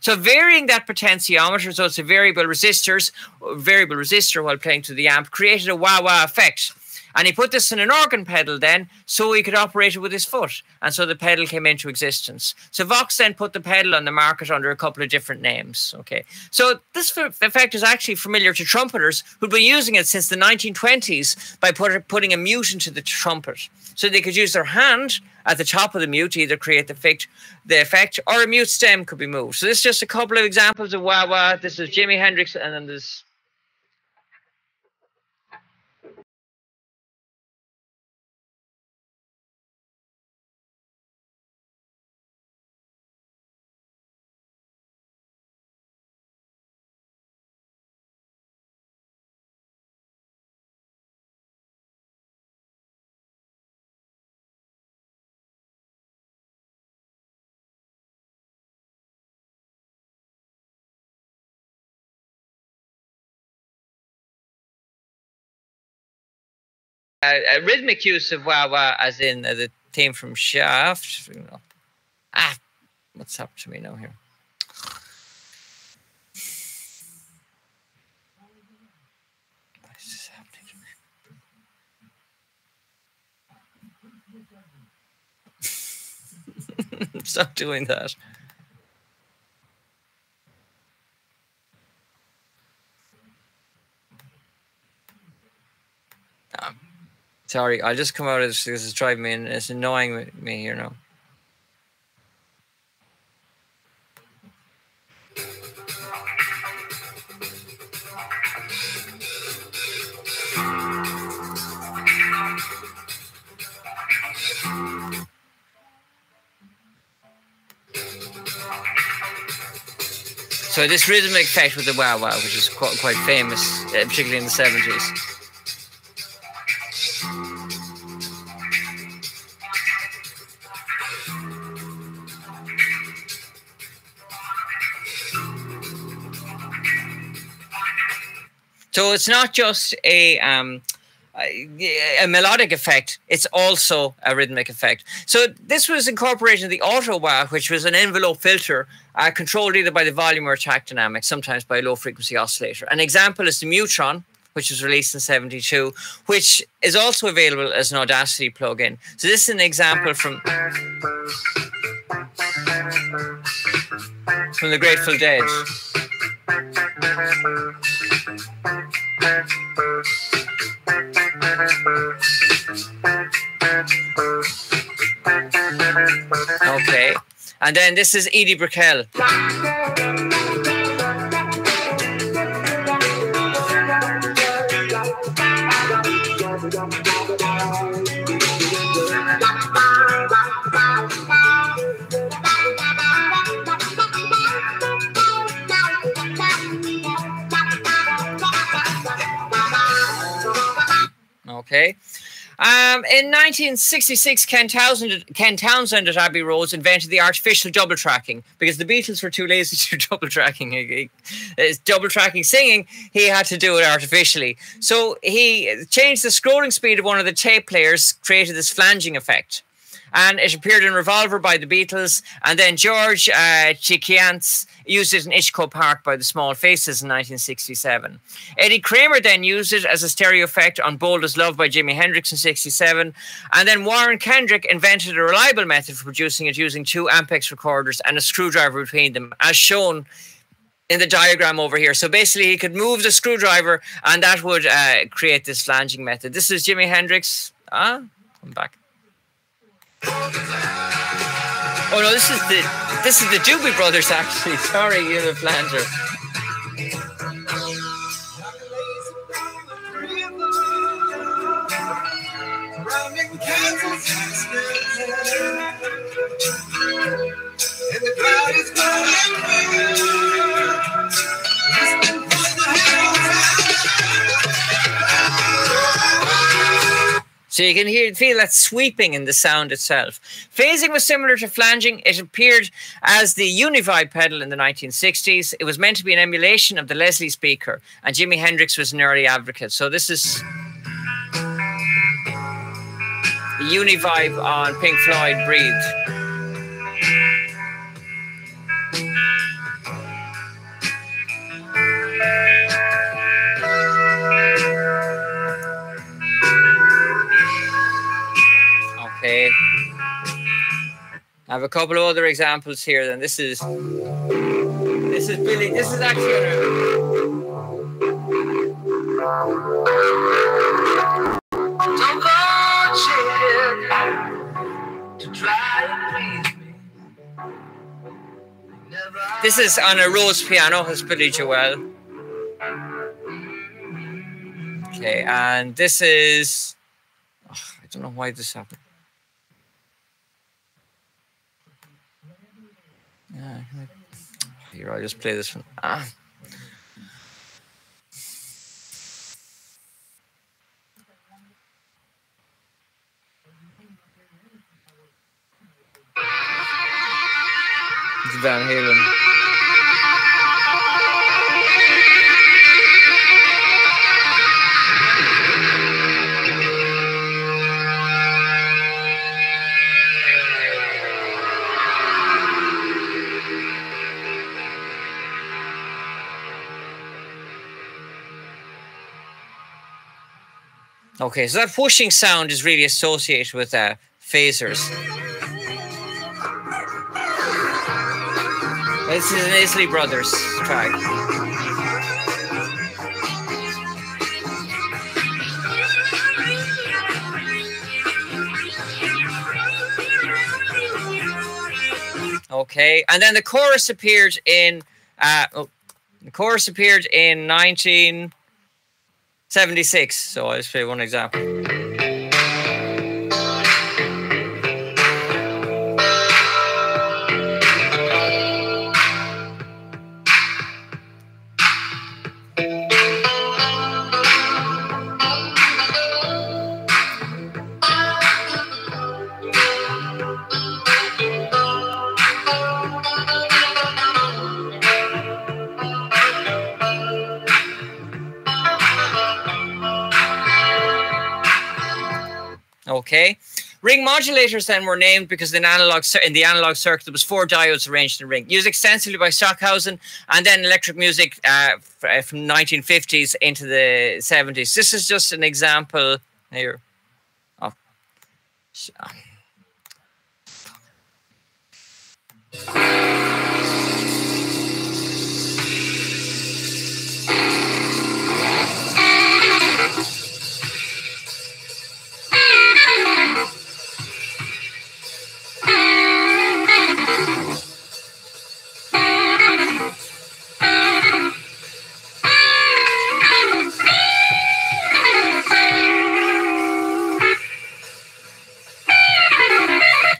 So varying that potentiometer, so it's a variable resistors, variable resistor while playing to the amp, created a wah wah effect. And he put this in an organ pedal then, so he could operate it with his foot. And so the pedal came into existence. So Vox then put the pedal on the market under a couple of different names. Okay. So this effect is actually familiar to trumpeters who've been using it since the 1920s by put, putting a mute into the trumpet. So they could use their hand at the top of the mute to either create the effect, the effect or a mute stem could be moved. So this is just a couple of examples of wah wah. This is Jimi Hendrix and then there's a, rhythmic use of wah wah, as in the theme from Shaft. Ah, what's happened to me now here? Stop doing that. Sorry, I'll just come out of this because it's driving me and it's annoying me here now. So this rhythmic effect with the wah wah, which is quite, quite famous, uh, particularly in the 70s. So it's not just a um, a melodic effect, it's also a rhythmic effect. So this was incorporated in the auto wah, which was an envelope filter uh, controlled either by the volume or attack dynamic, sometimes by a low frequency oscillator. An example is the Mutron, which was released in 72, which is also available as an Audacity plugin. So this is an example from from the Grateful Dead. Okay. And then this is Edie Brickell. Okay. Um, in 1966, Ken Townsend, Ken Townsend at Abbey Road invented the artificial double tracking because the Beatles were too lazy to do double tracking. He, double tracking singing, he had to do it artificially. So he changed the scrolling speed of one of the tape players, created this flanging effect. And it appeared in Revolver by the Beatles. And then George uh, Chkiantz used it in Itchycoo Park by the Small Faces in 1967. Eddie Kramer then used it as a stereo effect on Bold as Love by Jimi Hendrix in 67. And then Warren Kendrick invented a reliable method for producing it using two Ampex recorders and a screwdriver between them, as shown in the diagram over here. So basically, he could move the screwdriver and that would uh, create this flanging method. This is Jimi Hendrix. Ah, come back. Oh no, this is the this is the Doobie Brothers actually. Sorry, you're the flanger. And the crowd is So you can hear feel that sweeping in the sound itself. Phasing was similar to flanging. It appeared as the Univibe pedal in the 1960s. It was meant to be an emulation of the Leslie speaker, and Jimi Hendrix was an early advocate. So this is the Univibe on Pink Floyd Breathe. I have a couple of other examples here. Then this is this is Billy. This is actually. Don't to try This is on a Rhodes piano. It's Billy Joel. Okay, and this is. Oh, I don't know why this happened. Here I'll just play this one. Ah. It's Van Halen. Okay, so that whooshing sound is really associated with uh, phasers. This is an Isley Brothers track. Okay, and then the chorus appeared in. Uh, oh, the chorus appeared in 19. 76. So I'll just play one example. Modulators then were named because in analog in the analog circuit there was four diodes arranged in a ring, used extensively by Stockhausen and then electric music uh, uh from 1950s into the 70s. This is just an example here. Oh.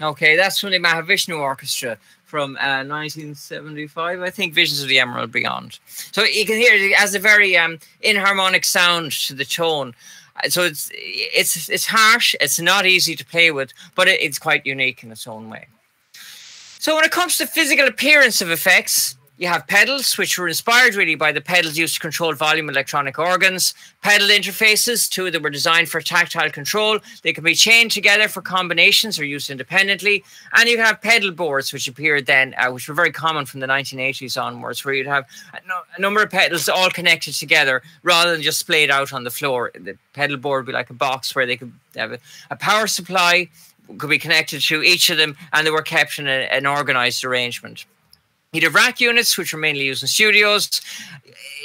Okay, that's from the Mahavishnu Orchestra from uh, 1975, I think, Visions of the Emerald Beyond. So you can hear it has a very um, inharmonic sound to the tone. Uh, so it's it's it's harsh. It's not easy to play with, but it, it's quite unique in its own way. So when it comes to physical appearance of effects, you have pedals, which were inspired really by the pedals used to control volume electronic organs. Pedal interfaces, two that were designed for tactile control. They can be chained together for combinations or used independently. And you have pedal boards, which appeared then, uh, which were very common from the 1980s onwards, where you'd have a, no, a, number of pedals all connected together rather than just splayed out on the floor. The pedal board would be like a box where they could have a, a power supply could be connected to each of them, and they were kept in a, an organized arrangement. You'd have rack units, which are mainly used in studios.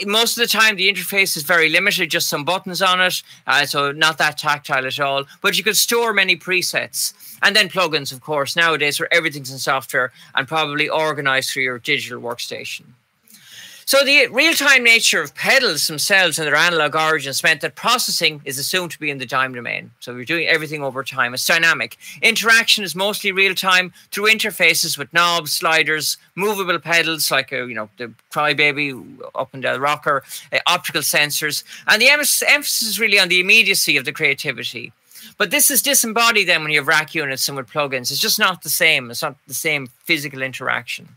Most of the time, the interface is very limited, just some buttons on it, uh, so not that tactile at all. But you could store many presets. And then plugins, of course, nowadays where everything's in software and probably organized through your digital workstation. So the real-time nature of pedals themselves and their analog origins meant that processing is assumed to be in the time domain. So we're doing everything over time. It's dynamic. Interaction is mostly real-time through interfaces with knobs, sliders, movable pedals like a, uh, you know the Crybaby up and down rocker, uh, optical sensors, and the emphasis is really on the immediacy of the creativity. But this is disembodied then when you have rack units and with plugins. It's just not the same. It's not the same physical interaction.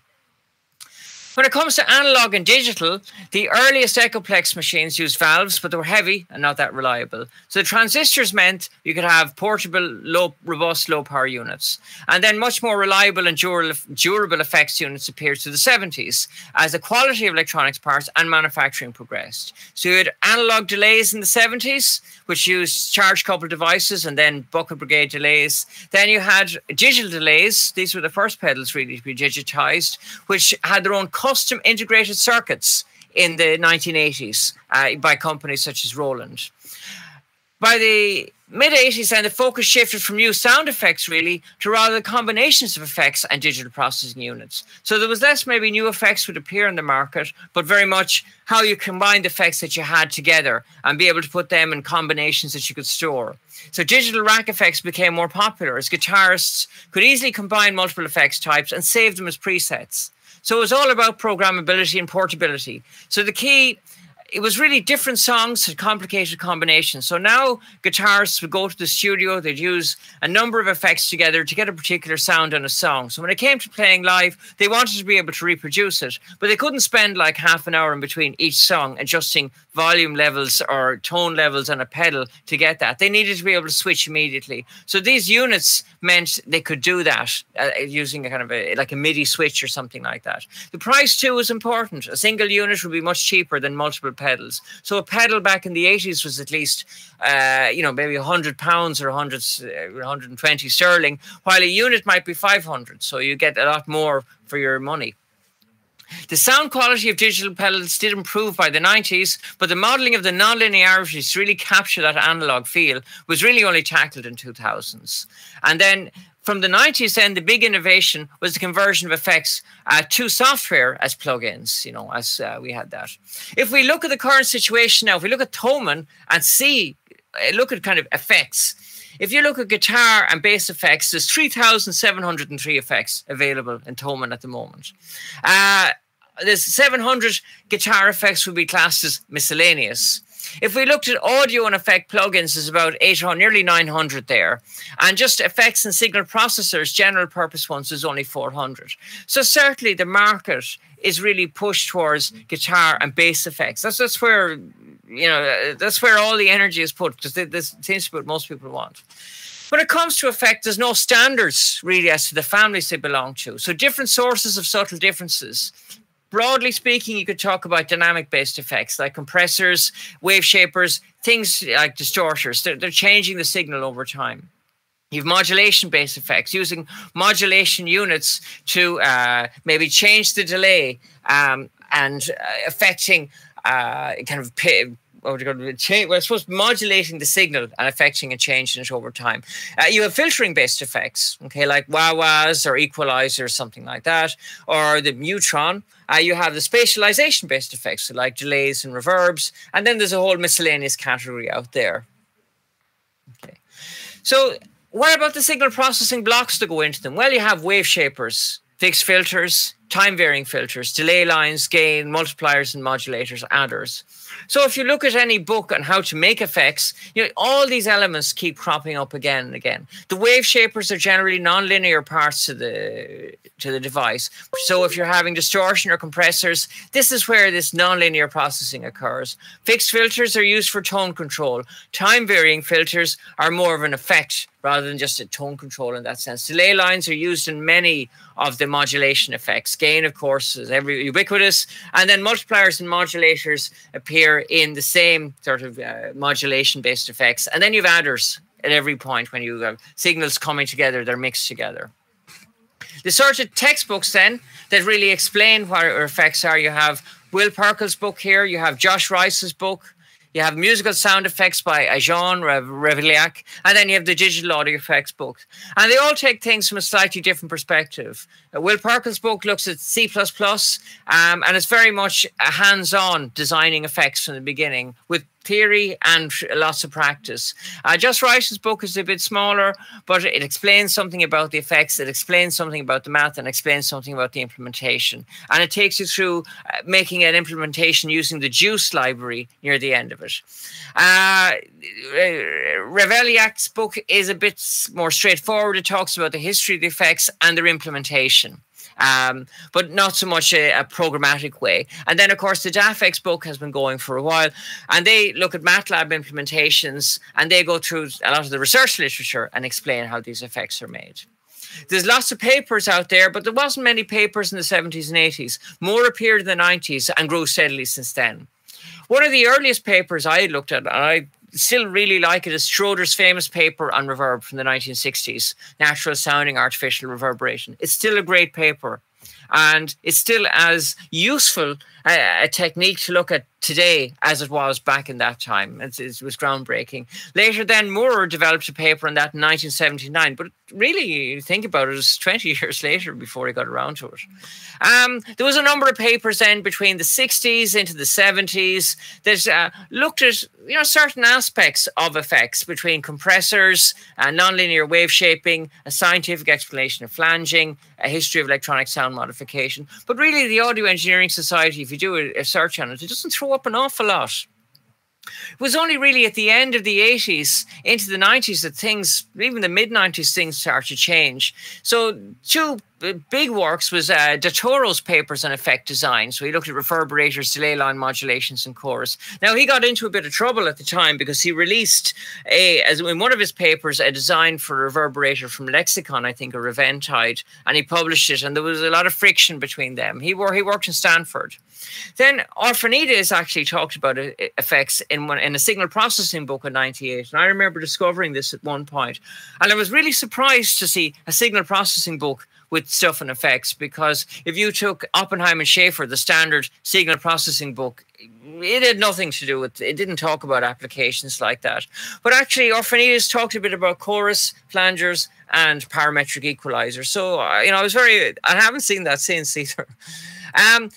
When it comes to analog and digital, the earliest Echoplex machines used valves, but they were heavy and not that reliable. So the transistors meant you could have portable, low, robust, low power units. And then much more reliable and durable, durable effects units appeared through the 70s as the quality of electronics parts and manufacturing progressed. So you had analog delays in the 70s, which used charge coupled devices and then bucket brigade delays. Then you had digital delays. These were the first pedals really to be digitized, which had their own custom integrated circuits in the 1980s uh, by companies such as Roland. By the mid 80s, then the focus shifted from new sound effects really to rather the combinations of effects and digital processing units. So there was less maybe new effects would appear in the market, but very much how you combined effects that you had together and be able to put them in combinations that you could store. So digital rack effects became more popular as guitarists could easily combine multiple effects types and save them as presets. So it was all about programmability and portability. So the key it was really different songs had complicated combinations. So now guitarists would go to the studio, they'd use a number of effects together to get a particular sound on a song. So when it came to playing live, they wanted to be able to reproduce it, but they couldn't spend like half an hour in between each song adjusting volume levels or tone levels on a pedal to get that. They needed to be able to switch immediately. So these units meant they could do that uh, using a kind of a like a MIDI switch or something like that. The price too was important. A single unit would be much cheaper than multiple pedals. So a pedal back in the 80s was at least, uh, you know, maybe 100 pounds or 100, uh, 120 sterling, while a unit might be 500. So you get a lot more for your money. The sound quality of digital pedals did improve by the 90s, but the modeling of the nonlinearities to really capture that analog feel was really only tackled in 2000s. And then from the 90s then the big innovation was the conversion of effects uh, to software as plugins you know as uh, we had that if we look at the current situation now if we look at Thomann and see uh, look at kind of effects if you look at guitar and bass effects there's 3703 effects available in Thomann at the moment uh, there's 700 guitar effects would be classed as miscellaneous if we looked at audio and effect plugins, there's about 800, nearly 900 there. And just effects and signal processors, general purpose ones, is only 400. So certainly the market is really pushed towards guitar and bass effects. That's, that's where, you know, that's where all the energy is put because this seems to be what most people want. When it comes to effect, there's no standards really as to the families they belong to. So different sources of subtle differences broadly speaking, you could talk about dynamic based effects like compressors, wave shapers, things like distorters. They're, they're changing the signal over time. You have modulation based effects using modulation units to uh, maybe change the delay um, and uh, affecting uh, kind of what would you? Change, well, I suppose modulating the signal and affecting and changing it over time. Uh, you have filtering based effects, okay, like wah-wahs or equalizers, or something like that, or the Mutron. Uh, you have the spatialization based effects, so like delays and reverbs, and then there's a whole miscellaneous category out there. Okay, so what about the signal processing blocks that go into them? Well, you have wave shapers, fixed filters, time varying filters, delay lines, gain, multipliers, and modulators, adders. So if you look at any book on how to make effects, you know, all these elements keep cropping up again and again. The wave shapers are generally nonlinear parts to the to the device. So if you're having distortion or compressors, this is where this nonlinear processing occurs. Fixed filters are used for tone control. Time varying filters are more of an effect rather than just a tone control in that sense. Delay lines are used in many of the modulation effects. Gain, of course, is every ubiquitous, and then multipliers and modulators appear in the same sort of uh, modulation-based effects. And then you have adders at every point when you have signals coming together, they're mixed together. The sort of textbooks then that really explain what effects are, you have Will Pirkle's book here, you have Josh Reiss's book, you have musical sound effects by Jean Réveillac, and then you have the digital audio effects book. And they all take things from a slightly different perspective. Uh, Will Pirkle's book looks at C, um, and it's very much a hands on designing effects from the beginning with theory and lots of practice. Uh, Josh Reiss's book is a bit smaller, but it explains something about the effects, it explains something about the math, and explains something about the implementation. And it takes you through uh, making an implementation using the JUCE library near the end of it. Uh, Réveillac's book is a bit more straightforward. It talks about the history of the effects and their implementation. Um, but not so much a, a, programmatic way. And then, of course, the DAFX book has been going for a while, and they look at MATLAB implementations and they go through a lot of the research literature and explain how these effects are made. There's lots of papers out there, but there wasn't many papers in the 70s and 80s. More appeared in the 90s and grew steadily since then. One of the earliest papers I looked at, and I still really like it, is Schroeder's famous paper on reverb from the 1960s, Natural Sounding Artificial Reverberation. It's still a great paper. And it's still as useful a, a technique to look at today as it was back in that time. It, it, was groundbreaking. Later, then Moore developed a paper on that in 1979, but really, think about it, it was 20 years later before he got around to it. Um, there was a number of papers then between the 60s into the 70s that uh, looked at you know certain aspects of effects between compressors, uh, nonlinear wave shaping, a scientific explanation of flanging, a history of electronic sound modification. But really, the Audio Engineering Society, if you do a, a search on it, it doesn't throw up an awful lot. It was only really at the end of the 80s into the 90s that things, even the mid 90s, things started to change. So, two big works was uh, Toro's papers on effect design. So he looked at reverberators, delay line modulations, and chorus. Now he got into a bit of trouble at the time because he released a, as in one of his papers, a design for a reverberator from Lexicon, I think, or Eventide, and he published it, and there was a lot of friction between them. He were he worked in Stanford. Then Orfanidis actually talked about effects in one in a signal processing book in '98, and I remember discovering this at one point, and I was really surprised to see a signal processing book with stuff and effects because if you took Oppenheim and Schafer, the standard signal processing book, it had nothing to do with it didn't talk about applications like that. But actually Orfanidis talked a bit about chorus, flangers, and parametric equalizers. So uh, you know, I was very I haven't seen that since either. Um,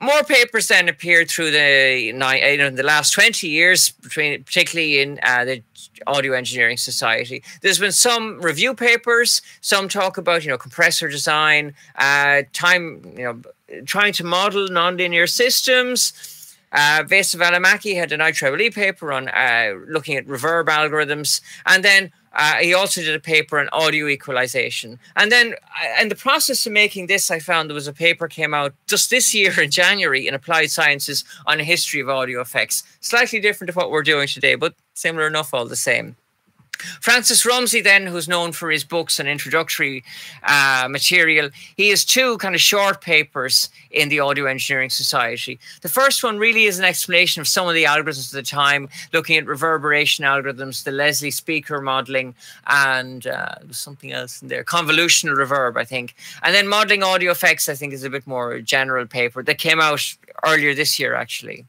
more papers then appeared through the you know, in the last 20 years between particularly in uh, the audio engineering society. There's been some review papers some talk about you know compressor design uh, time you know trying to model nonlinear systems. Uh, Vesa Välimäki had an IEEE paper on uh, looking at reverb algorithms. And then uh, he also did a paper on audio equalization. And then, uh, in the process of making this, I found there was a paper came out just this year in January in Applied Sciences on a history of audio effects. Slightly different to what we're doing today, but similar enough all the same. Francis Rumsey, then, who's known for his books and introductory uh, material, he has two kind of short papers in the Audio Engineering Society. The first one really is an explanation of some of the algorithms of the time, looking at reverberation algorithms, the Leslie speaker modeling, and uh, something else in there, convolutional reverb, I think. And then modeling audio effects, I think, is a bit more general paper that came out earlier this year, actually.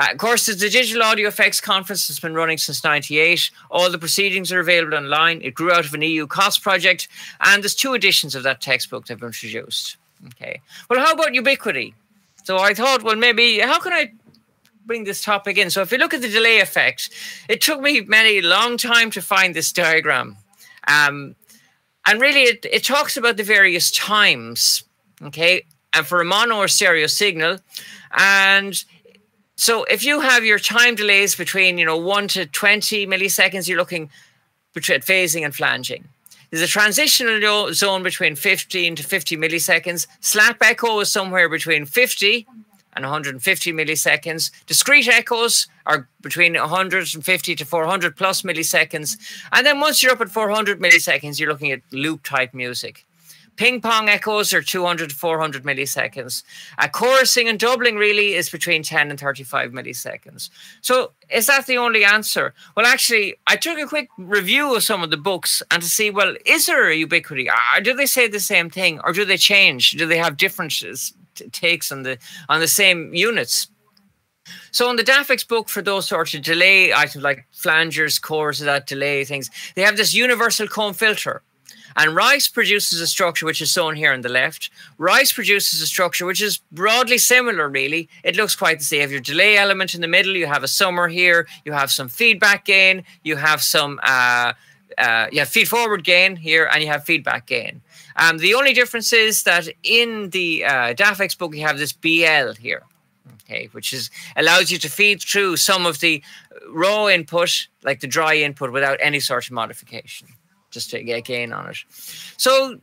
Uh, of course, the Digital Audio Effects Conference has been running since 98. All the proceedings are available online. It grew out of an EU cost project, and there's two editions of that textbook that have been introduced. Okay. Well, how about ubiquity? So I thought, well, maybe how can I bring this topic in? So if you look at the delay effect, it took me many long time to find this diagram. Um, and really, it, it talks about the various times, okay, and for a mono or stereo signal. And so if you have your time delays between, you know, one to 20 milliseconds, you're looking between phasing and flanging. There's a transitional zone between 15 to 50 milliseconds. Slap echo is somewhere between 50 and 150 milliseconds. Discrete echoes are between 150 to 400 plus milliseconds. And then once you're up at 400 milliseconds, you're looking at loop type music. Ping pong echoes are 200 to 400 milliseconds. A chorusing and doubling really is between 10 and 35 milliseconds. So is that the only answer? Well, actually, I took a quick review of some of the books and to see, well, is there a ubiquity? Uh, do they say the same thing or do they change? Do they have differences? takes on the on the same units? So in the DAFX book, for those sorts of delay items like flangers, chorus, that delay things, they have this universal comb filter and Reiss produces a structure which is shown here on the left. Reiss produces a structure which is broadly similar, really. It looks quite the same. You have your delay element in the middle, you have a summer here, you have some feedback gain, you have some uh, uh, you have feed forward gain here, and you have feedback gain. Um, the only difference is that in the uh, DAFX book, you have this BL here, okay, which is allows you to feed through some of the raw input, like the dry input, without any sort of modification just to get gain on it. So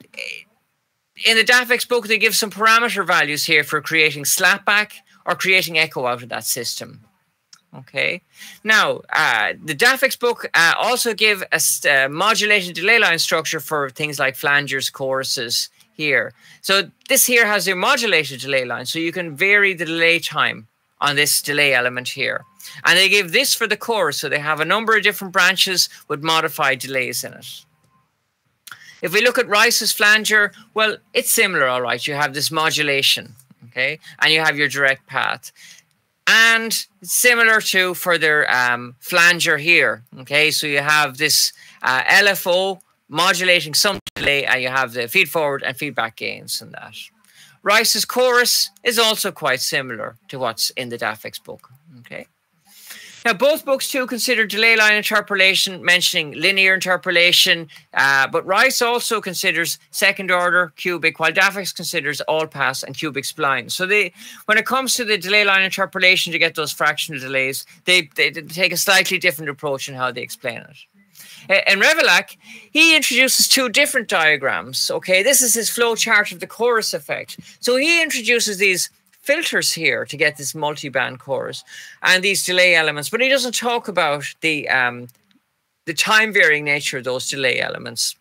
in the DAFX book, they give some parameter values here for creating slapback or creating echo out of that system. Okay. Now, uh, the DAFX book uh, also give a uh, modulated delay line structure for things like flangers, choruses here. So this here has a modulated delay line, so you can vary the delay time on this delay element here. And they give this for the chorus, so they have a number of different branches with modified delays in it. If we look at Reiss's flanger, well, it's similar, all right. You have this modulation, okay, and you have your direct path. And similar to for their um, flanger here, okay, so you have this uh, LFO modulating some delay, and you have the feed forward and feedback gains in that. Reiss's chorus is also quite similar to what's in the DAFX book, okay. Now, both books too consider delay line interpolation, mentioning linear interpolation, uh, but Reiss also considers second order cubic, while DAFX considers all pass and cubic spline. So they, when it comes to the delay line interpolation to get those fractional delays, they, they, take a slightly different approach in how they explain it. And Réveillac, he introduces two different diagrams. Okay, this is his flow chart of the chorus effect. So he introduces these filters here to get this multi-band chorus and these delay elements, but he doesn't talk about the um, the time varying nature of those delay elements.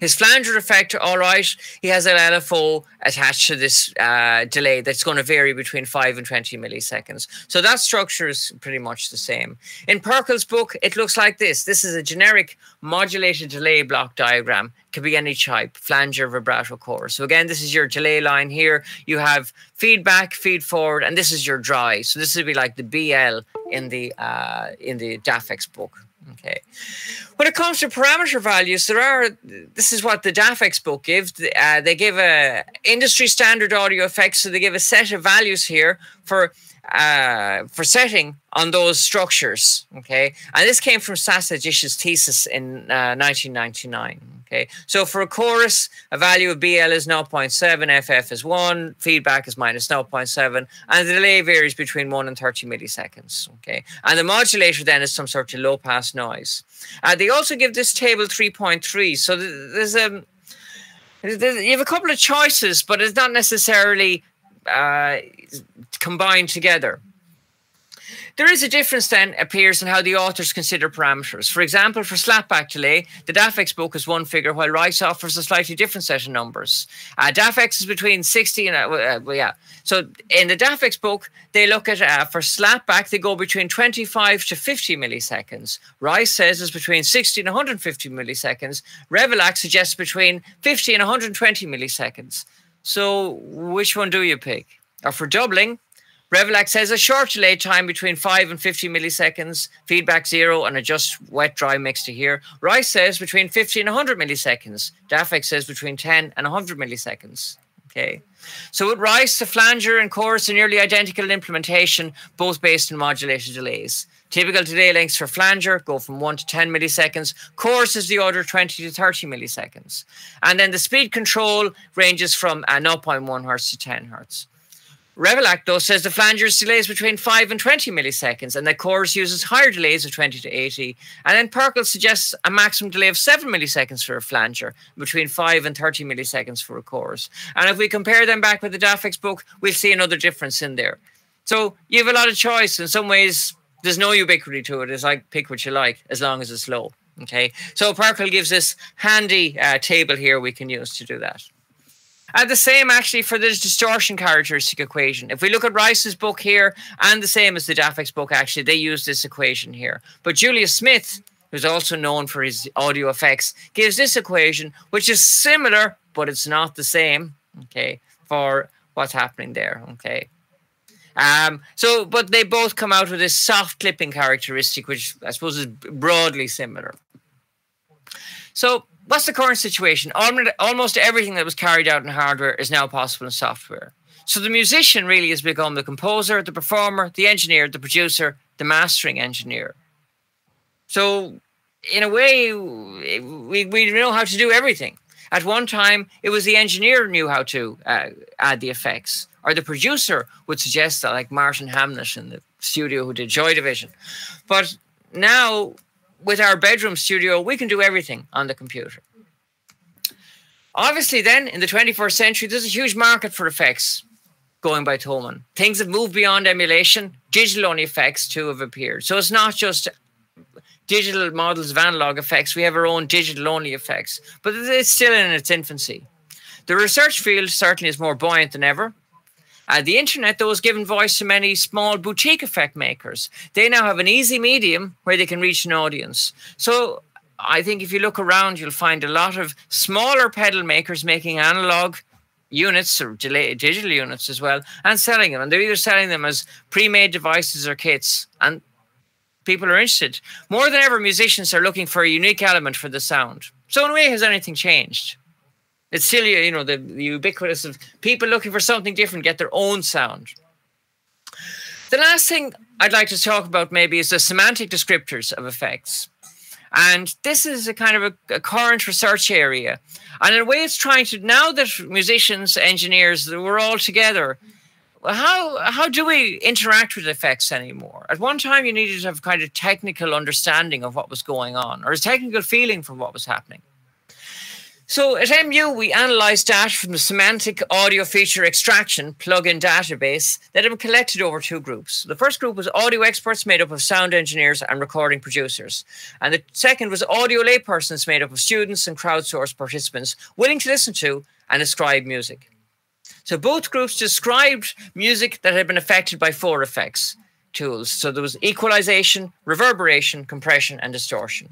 His flanger effect, all right, he has an LFO attached to this uh, delay that's going to vary between 5 and 20 milliseconds. So that structure is pretty much the same. In Pirkle's book, it looks like this. This is a generic modulated delay block diagram. Could be any type, flanger, vibrato, chorus. So again, this is your delay line here. You have feedback, feed forward, and this is your dry. So this would be like the BL in the uh, in the DAFX book. Okay. When it comes to parameter values, there are. This is what the DAFX book gives. Uh, they give a industry standard audio effects, so they give a set of values here for uh, for setting on those structures. Okay, and this came from Sascha Disch's thesis in uh, 1999. Okay, so for a chorus, a value of BL is 0.7, FF is 1, feedback is minus 0.7, and the delay varies between 1 and 30 milliseconds. Okay, and the modulator then is some sort of low pass noise. Uh, they also give this table 3.3, so there's a you have a couple of choices, but it's not necessarily uh, combined together. There is a difference then appears in how the authors consider parameters. For example, for slapback delay, the DAFX book is one figure, while Reiss offers a slightly different set of numbers. Uh, DAFX is between 60 and, uh, uh, yeah. So in the DAFX book, they look at, uh, for slapback, they go between 25 to 50 milliseconds. Reiss says it's between 60 and 150 milliseconds. Réveillac suggests between 50 and 120 milliseconds. So which one do you pick? Or for doubling, Réveillac says a short delay time between 5 and 50 milliseconds, feedback zero, and a just wet dry mix to here. Reiss says between 50 and 100 milliseconds. DAFX says between 10 and 100 milliseconds. Okay. So with Reiss, the flanger and chorus are nearly identical in implementation, both based on modulated delays. Typical delay lengths for flanger go from 1 to 10 milliseconds. Chorus is the order 20 to 30 milliseconds. And then the speed control ranges from uh, 0.1 hertz to 10 hertz. Réveillac, though, says the flanger's delays between 5 and 20 milliseconds, and that Chorus uses higher delays of 20 to 80. And then Pirkle suggests a maximum delay of 7 milliseconds for a flanger, between 5 and 30 milliseconds for a chorus. And if we compare them back with the DAFX book, we'll see another difference in there. So you have a lot of choice. In some ways, there's no ubiquity to it. It's like pick what you like, as long as it's low. Okay. So Pirkle gives this handy uh, table here we can use to do that. And the same actually for the distortion characteristic equation. If we look at Reiss's book here, and the same as the DAFX book, actually, they use this equation here. But Julius Smith, who's also known for his audio effects, gives this equation, which is similar, but it's not the same, okay, for what's happening there, okay. Um, so, but they both come out with this soft clipping characteristic, which I suppose is broadly similar. So what's the current situation? Almost everything that was carried out in hardware is now possible in software. So the musician really has become the composer, the performer, the engineer, the producer, the mastering engineer. So, in a way, we, we know how to do everything. At one time, it was the engineer who knew how to uh, add the effects, or the producer would suggest that, like Martin Hannett in the studio who did Joy Division. But now with our bedroom studio, we can do everything on the computer. Obviously, then in the 21st century, there's a huge market for effects going by Thomann. Things have moved beyond emulation. Digital only effects too have appeared. So it's not just digital models of analog effects. We have our own digital only effects, but it's still in its infancy. The research field certainly is more buoyant than ever. Uh, the internet, though, has given voice to many small boutique effect makers. They now have an easy medium where they can reach an audience. So I think if you look around, you'll find a lot of smaller pedal makers making analog units or digital units as well and selling them. And they're either selling them as pre made devices or kits. And people are interested. More than ever, musicians are looking for a unique element for the sound. So, in a way, has anything changed? It's still, you know, the, the ubiquitous of people looking for something different, get their own sound. The last thing I'd like to talk about maybe is the semantic descriptors of effects. And this is a kind of a, a, current research area. And in a way, it's trying to, now that musicians, engineers, we're all together, how, how do we interact with effects anymore? At one time, you needed to have kind of technical understanding of what was going on or a technical feeling for what was happening. So at MU, we analysed data from the semantic audio feature extraction plugin database that had been collected over two groups. The first group was audio experts made up of sound engineers and recording producers. And the second was audio laypersons made up of students and crowdsourced participants willing to listen to and describe music. So both groups described music that had been affected by four effects tools. So there was equalization, reverberation, compression, and distortion.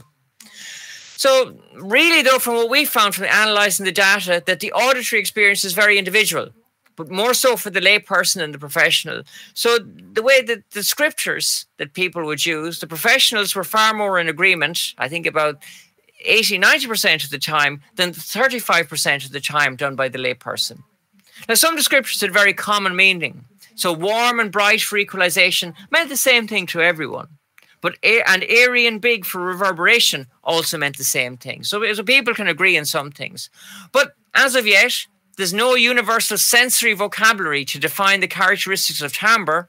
So, really, though, from what we found from analysing the data, that the auditory experience is very individual, but more so for the layperson and the professional. So, the way that the scriptures that people would use, the professionals were far more in agreement, I think about 80, 90% of the time, than 35% of the time done by the layperson. Now, some descriptors had very common meaning. So, warm and bright for equalization meant the same thing to everyone. But and airy and big for reverberation also meant the same thing. So, so people can agree on some things. But as of yet, there's no universal sensory vocabulary to define the characteristics of timbre,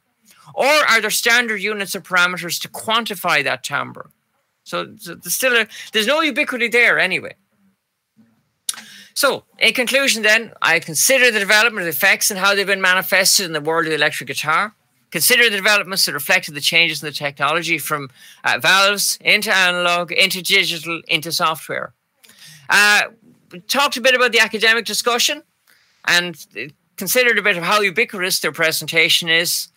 or are there standard units or parameters to quantify that timbre? So, so there's still a, there's no ubiquity there anyway. So, in conclusion, then, I consider the development of effects and how they've been manifested in the world of the electric guitar Consider the developments that reflected the changes in the technology from uh, valves into analog, into digital, into software. Uh, talked a bit about the academic discussion and considered a bit of how ubiquitous their presentation is.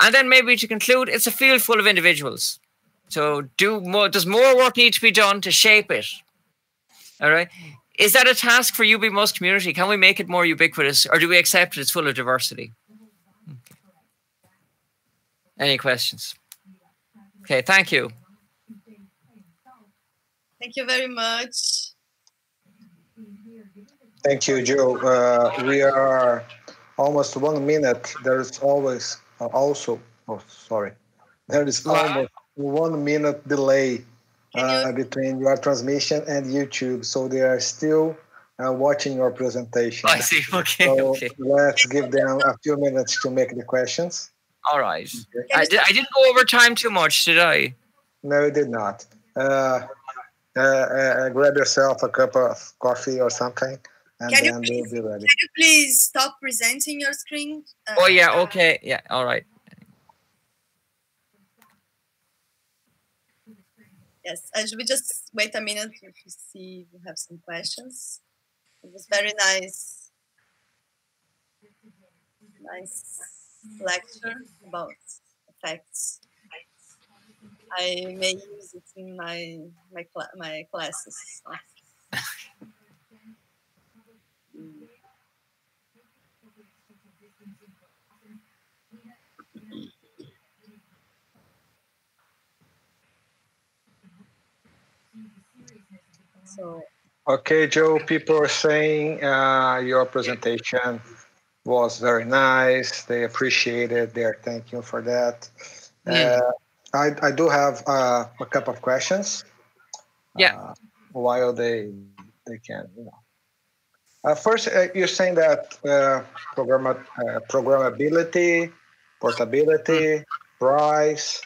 And then maybe to conclude, it's a field full of individuals. So do more, does more work need to be done to shape it? All right. Is that a task for UB Mus community? Can we make it more ubiquitous or do we accept it's full of diversity? Any questions? Okay, thank you. Thank you very much. Thank you, Joe. Uh, we are almost one minute. There's always uh, also, oh, sorry, there is almost one minute delay uh, between your transmission and YouTube. So they are still uh, watching your presentation. I see. Okay. So okay. let's give them a few minutes to make the questions. All right. I, did, I didn't go over time too much, did I? No, you did not. Uh, uh, uh, grab yourself a cup of coffee or something, and can then please, we'll be ready. Can you please stop presenting your screen? Uh, oh, yeah, okay. Yeah, all right. Yes, should we just wait a minute to see if we have some questions? It was very nice. Nice lecture about effects. I may use it in my my cl my classes. So. Okay, Joe. People are saying uh, your presentation was very nice. They appreciated. They're thank you for that. Yeah. Uh, I, I do have uh, a couple of questions. Yeah. Uh, while they they can, you know. Uh, first, uh, you're saying that uh, program, uh, programmability, portability, price,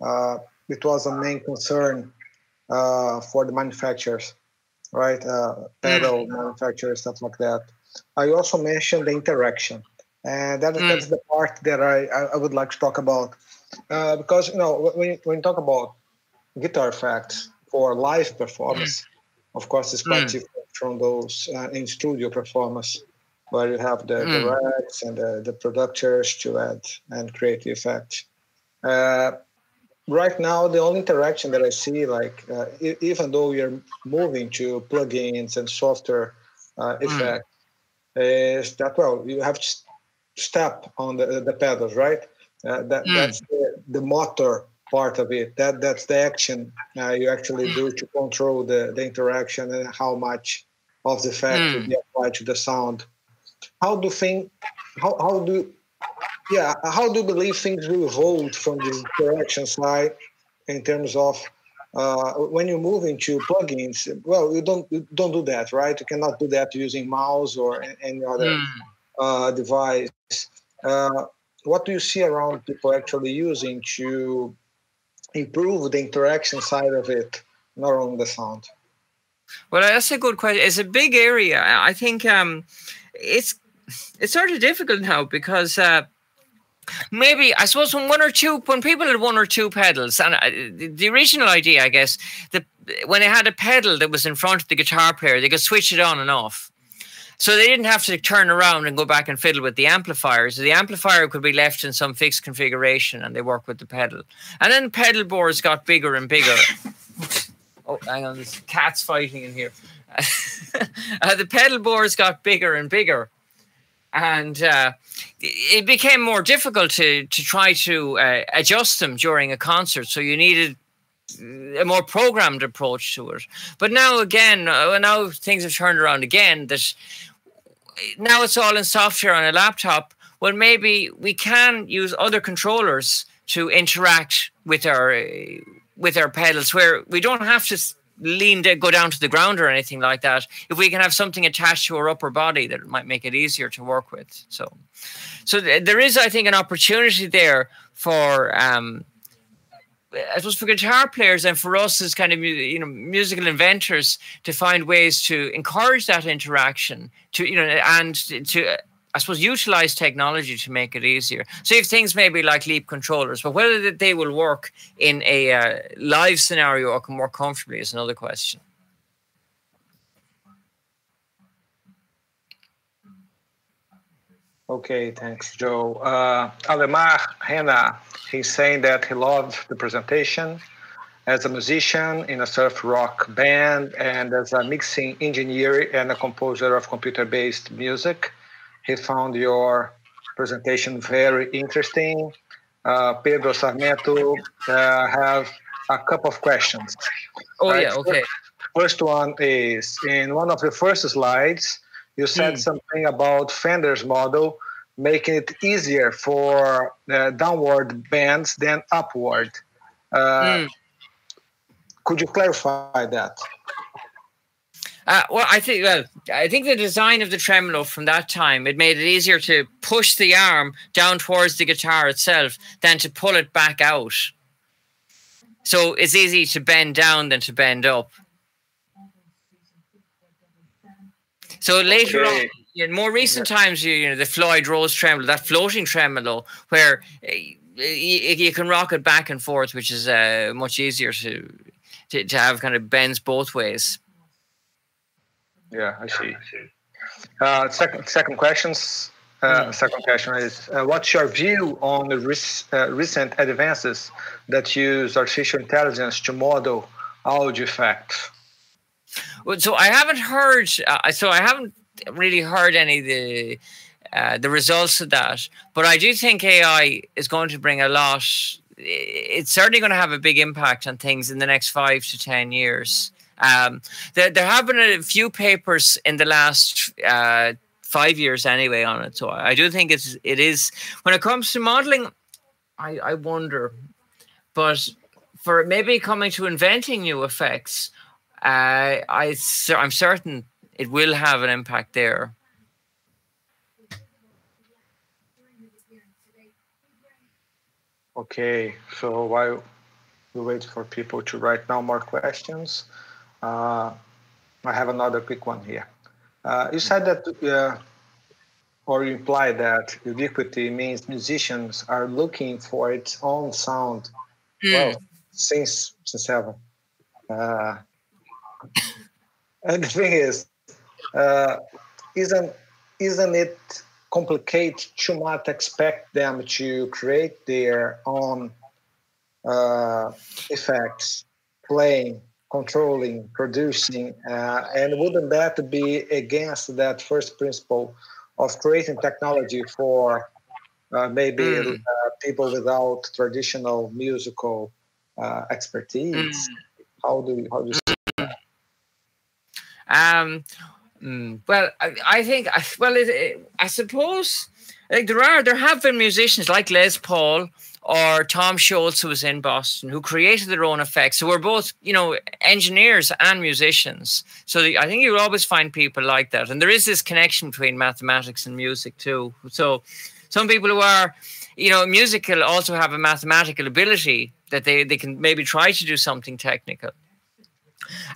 uh, it was a main concern uh, for the manufacturers right? Uh, pedal mm. manufacturer, stuff like that. I also mentioned the interaction, and that, mm. that's the part that I, I would like to talk about uh, because you know when when you talk about guitar effects for live performance, mm. of course, it's quite mm. different from those uh, in studio performance where you have the, the mm. racks and the, the producers to add and create the effect. Uh, right now the only interaction that i see like uh, even though we are moving to plugins and software uh, effect mm. is that well you have to step on the, the pedals right uh, that, mm. that's the, the, motor part of it that that's the action uh, you actually do to control the, the interaction and how much of the effect mm. will be applied to the sound how do you think how, how do yeah, how do you believe things will hold from the interaction side in terms of uh, when you move into plugins? Well, you don't you don't do that, right? You cannot do that using mouse or any other mm. uh, device. Uh, what do you see around people actually using to improve the interaction side of it, not only the sound? Well, that's a good question. It's a big area. I think um, it's it's sort of difficult now because uh, maybe I suppose when one or two when people had one or two pedals and uh, the, the original idea I guess that when they had a pedal that was in front of the guitar player they could switch it on and off so they didn't have to turn around and go back and fiddle with the amplifiers. The amplifier could be left in some fixed configuration and they work with the pedal. And then pedal boards got bigger and bigger. oh, hang on, there's cats fighting in here. uh, the pedal boards got bigger and bigger and uh, it became more difficult to to try to uh, adjust them during a concert. So you needed a more programmed approach to it. But now again, uh, now things have turned around again. That now it's all in software on a laptop. Well, maybe we can use other controllers to interact with our uh, with our pedals, where we don't have to lean to go down to the ground or anything like that if we can have something attached to our upper body that might make it easier to work with so so th- there is i think an opportunity there for um I suppose for guitar players and for us as kind of you know musical inventors to find ways to encourage that interaction to you know and to I suppose, utilize technology to make it easier. So if things maybe like leap controllers, but whether they will work in a uh, live scenario or can work comfortably is another question. Okay, thanks, Joe. Uh, Alemar Hena, he's saying that he loved the presentation as a musician in a surf rock band and as a mixing engineer and a composer of computer-based music. He found your presentation very interesting. Uh, Pedro Sarmento uh, have a couple of questions. Oh right? yeah, okay. First one is in one of the first slides, you said mm. something about Fender's model making it easier for uh, downward bends than upward. Mm. Could you clarify that? Uh, well, I think well, I think the design of the tremolo from that time it made it easier to push the arm down towards the guitar itself than to pull it back out. So it's easy to bend down than to bend up. So later okay. on, in more recent times, you, you know the Floyd Rose tremolo, that floating tremolo, where uh, you, you, can rock it back and forth, which is uh, much easier to, to to have kind of bends both ways. Yeah, I see. Uh, second, second questions. Uh, hmm. second question is: uh, What's your view on the uh, recent advances that use artificial intelligence to model audio effects? So I haven't heard. Uh, so I haven't really heard any of the uh, the results of that. But I do think AI is going to bring a lot. It's certainly going to have a big impact on things in the next five to ten years. Um, there, there have been a few papers in the last uh, five years anyway on it. So I do think it's it is when it comes to modeling, I, I wonder, but for maybe coming to inventing new effects, uh, I I'm certain it will have an impact there. Okay, so while we wait for people to write down more questions, uh, I have another quick one here. Uh, you said that, uh, or you implied that ubiquity means musicians are looking for its own sound. Mm. Well, since since ever. Uh, and the thing is, uh, isn't isn't it complicated to not expect them to create their own uh, effects, playing, controlling, producing, uh, and wouldn't that be against that first principle of creating technology for uh, maybe mm. people without traditional musical uh, expertise? Mm. How do you, how do you that? Um, mm, well, I, I, think well, it, it, I suppose like there are there have been musicians like Les Paul or Tom Scholz, who was in Boston, who created their own effects. So we're both, you know, engineers and musicians. So the, I think you'll always find people like that. And there is this connection between mathematics and music too. So some people who are, you know, musical also have a mathematical ability that they, they can maybe try to do something technical.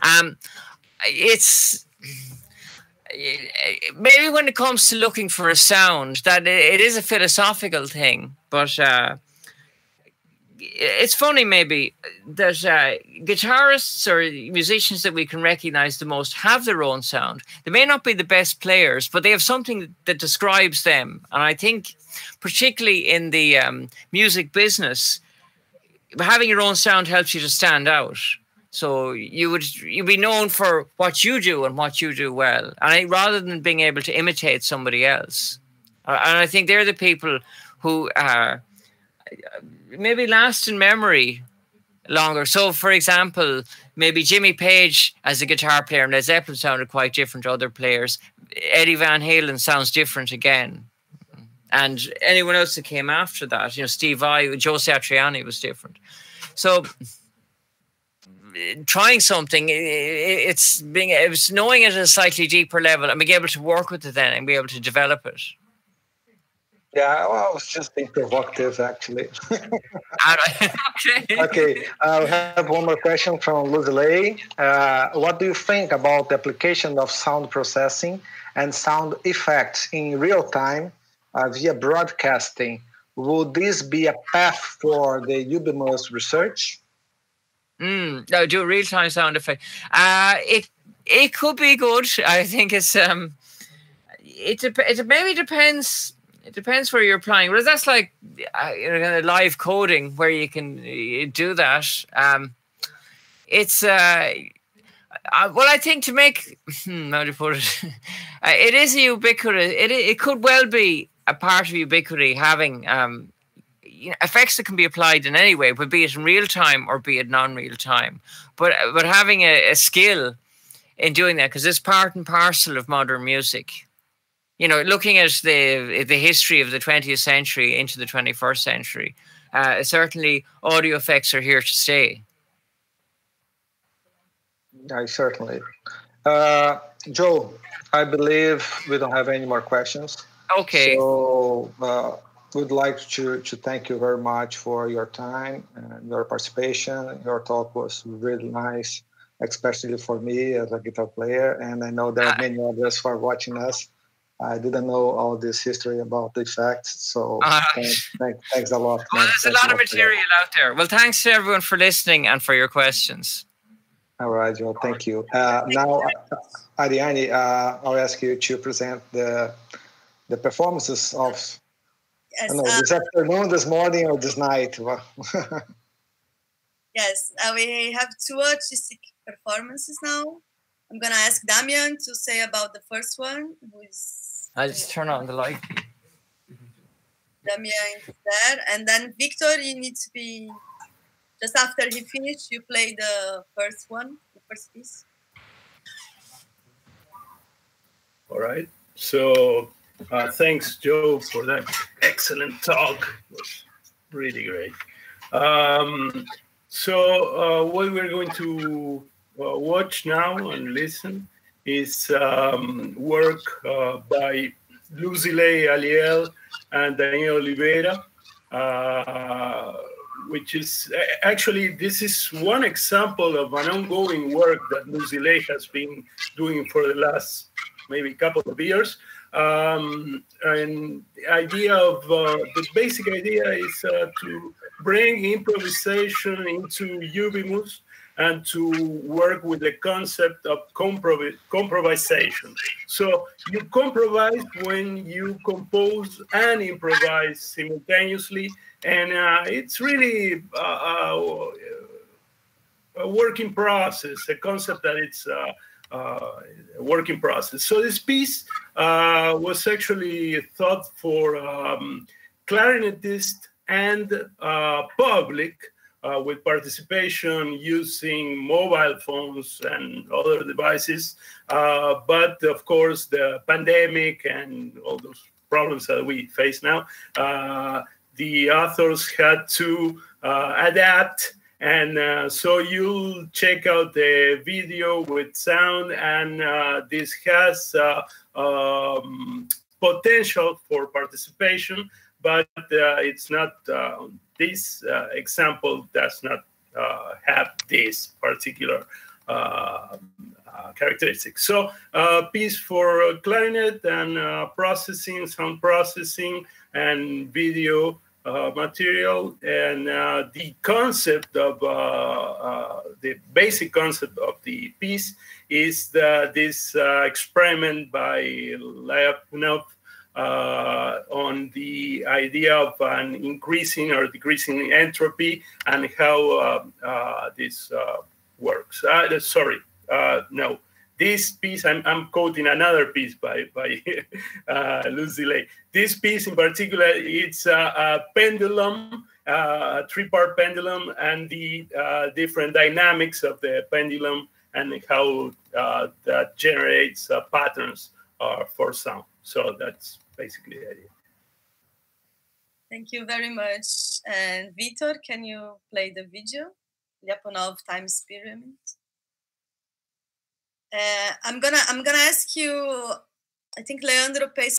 Um, it's maybe when it comes to looking for a sound, that it is a philosophical thing, but uh, it's funny maybe that uh, guitarists or musicians that we can recognize the most have their own sound. They may not be the best players, but they have something that describes them. And I think, particularly in the um, music business, having your own sound helps you to stand out. So you would you be known for what you do and what you do well, and I, rather than being able to imitate somebody else. And I think they're the people who are maybe last in memory longer. So, for example, maybe Jimmy Page as a guitar player and Led Zeppelin sounded quite different to other players. Eddie Van Halen sounds different again. And anyone else that came after that, you know, Steve Vai, Joe Satriani was different. So, trying something, it's being, it's knowing it at a slightly deeper level and being able to work with it then and be able to develop it. Yeah, well, I was just being provocative, actually. okay. okay, I have one more question from Luzilei. Uh, what do you think about the application of sound processing and sound effects in real time uh, via broadcasting? Would this be a path for the UbiMus research? Mm, no, do a real time sound effect. Uh, it it could be good. I think it's um, it it maybe depends it depends where you're applying. Whereas that's like uh, you know, live coding where you can do that. Um, it's uh, uh, well, I think to make hmm, how do you put it? uh, it is a ubiquitous. It it could well be a part of ubiquity having um, you know, effects that can be applied in any way, but be it in real time or be it non-real time. But but having a, a skill in doing that because it's part and parcel of modern music you know, looking at the the history of the 20th century into the 21st century, uh, certainly audio effects are here to stay. I certainly. Uh, Joe, I believe we don't have any more questions. Okay. So uh, would like to, to thank you very much for your time and your participation. Your talk was really nice, especially for me as a guitar player. And I know there are many others for watching us. I didn't know all this history about the facts. So uh, thanks, thanks, thanks, a lot. Well, there's a lot of material out there. Well, thanks to everyone for listening and for your questions. All right, Joe. Thank you. Uh, now, Ariane, uh, I'll ask you to present the the performances of yes, know, this um, afternoon, this morning, or this night. yes, uh, we have two artistic performances now. I'm gonna ask Damian to say about the first one, who is I just turn on the light. Damian is there, and then Victor, you need to be just after he finished. You play the first one, the first piece. All right. So uh, thanks, Joe, for that excellent talk. Really great. Um, so uh, what we're going to uh, watch now and listen is um, work uh, by Luzilei Aliel and Daniel Oliveira. Uh, which is actually this is one example of an ongoing work that Luzilei has been doing for the last maybe couple of years. Um, and the idea of uh, the basic idea is uh, to bring improvisation into Ubimus and to work with the concept of comprovisation. So you comprovise when you compose and improvise simultaneously, and uh, it's really uh, uh a working process, a concept that it's uh, uh, working process. So this piece uh, was actually thought for um, clarinetist and public uh, with participation using mobile phones and other devices. Uh, but of course, the pandemic and all those problems that we face now, uh, the authors had to uh, adapt. And uh, so you'll check out the video with sound, and uh, this has um, potential for participation, but it's not this uh, example does not uh, have this particular uh, characteristic. So piece for clarinet and processing, sound processing, and video uh, material and uh, the concept of uh, the basic concept of the piece is this experiment by Lyapunov uh, on the idea of an increasing or decreasing entropy and how uh, uh, this uh, works. Uh, sorry, uh, no. This piece, I'm, I'm, quoting another piece by, by uh, Luzilei. This piece in particular, it's a, a pendulum, a three-part pendulum, and the uh, different dynamics of the pendulum and how uh, that generates patterns for sound. So that's basically the idea. Thank you very much. And Vitor, can you play the video? Lyapunov time experiment. Uh, I'm gonna I'm gonna ask you. I think Leandro pays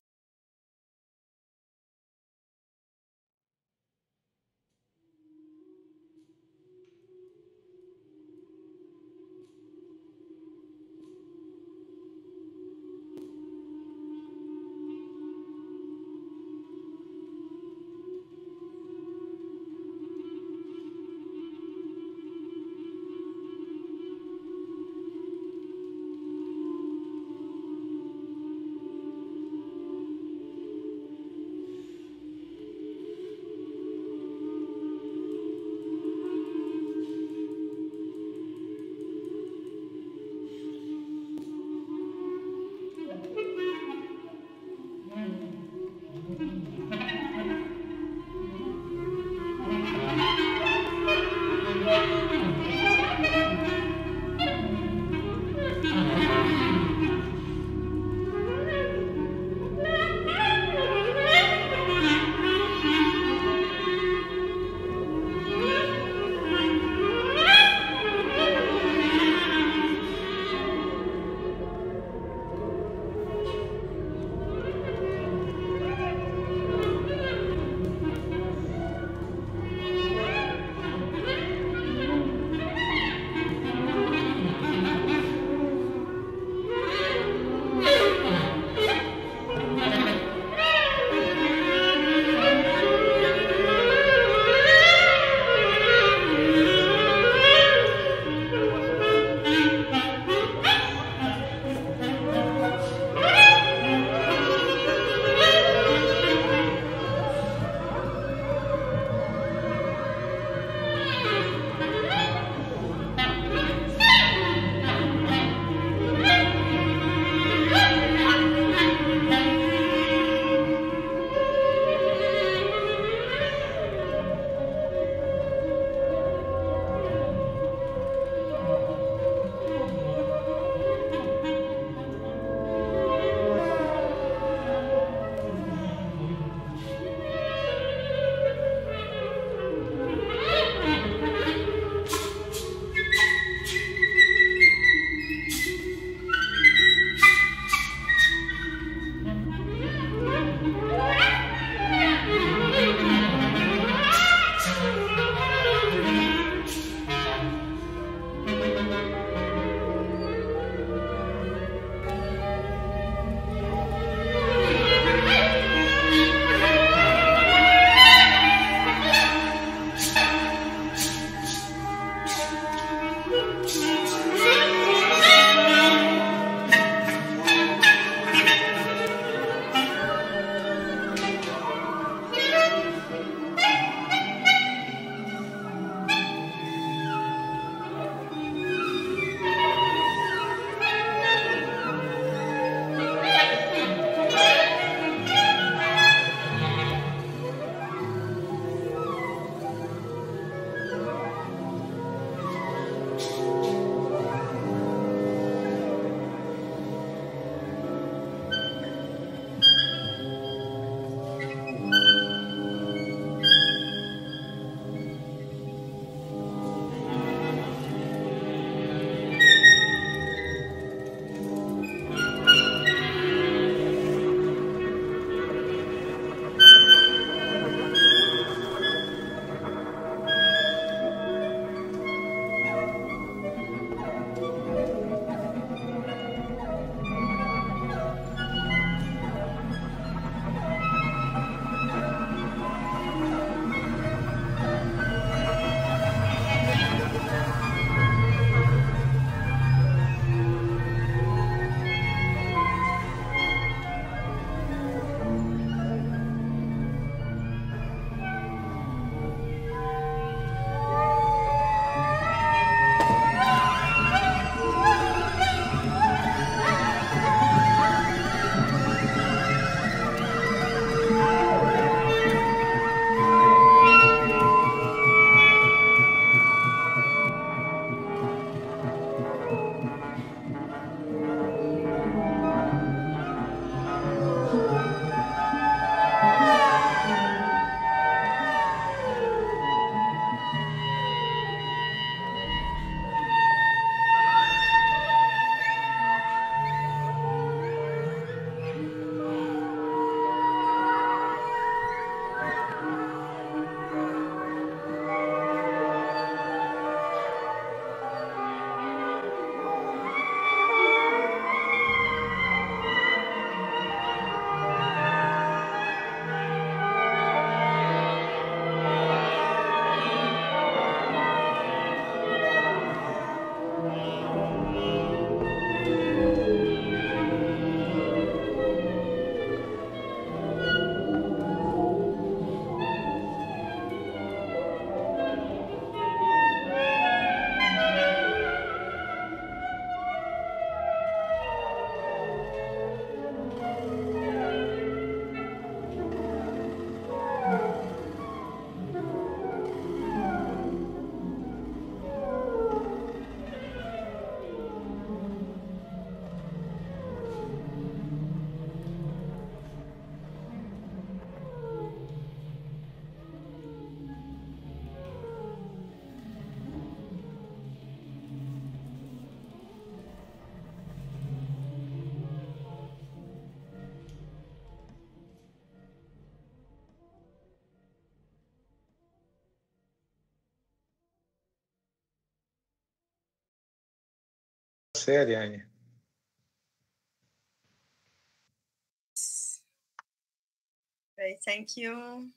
Great, thank you.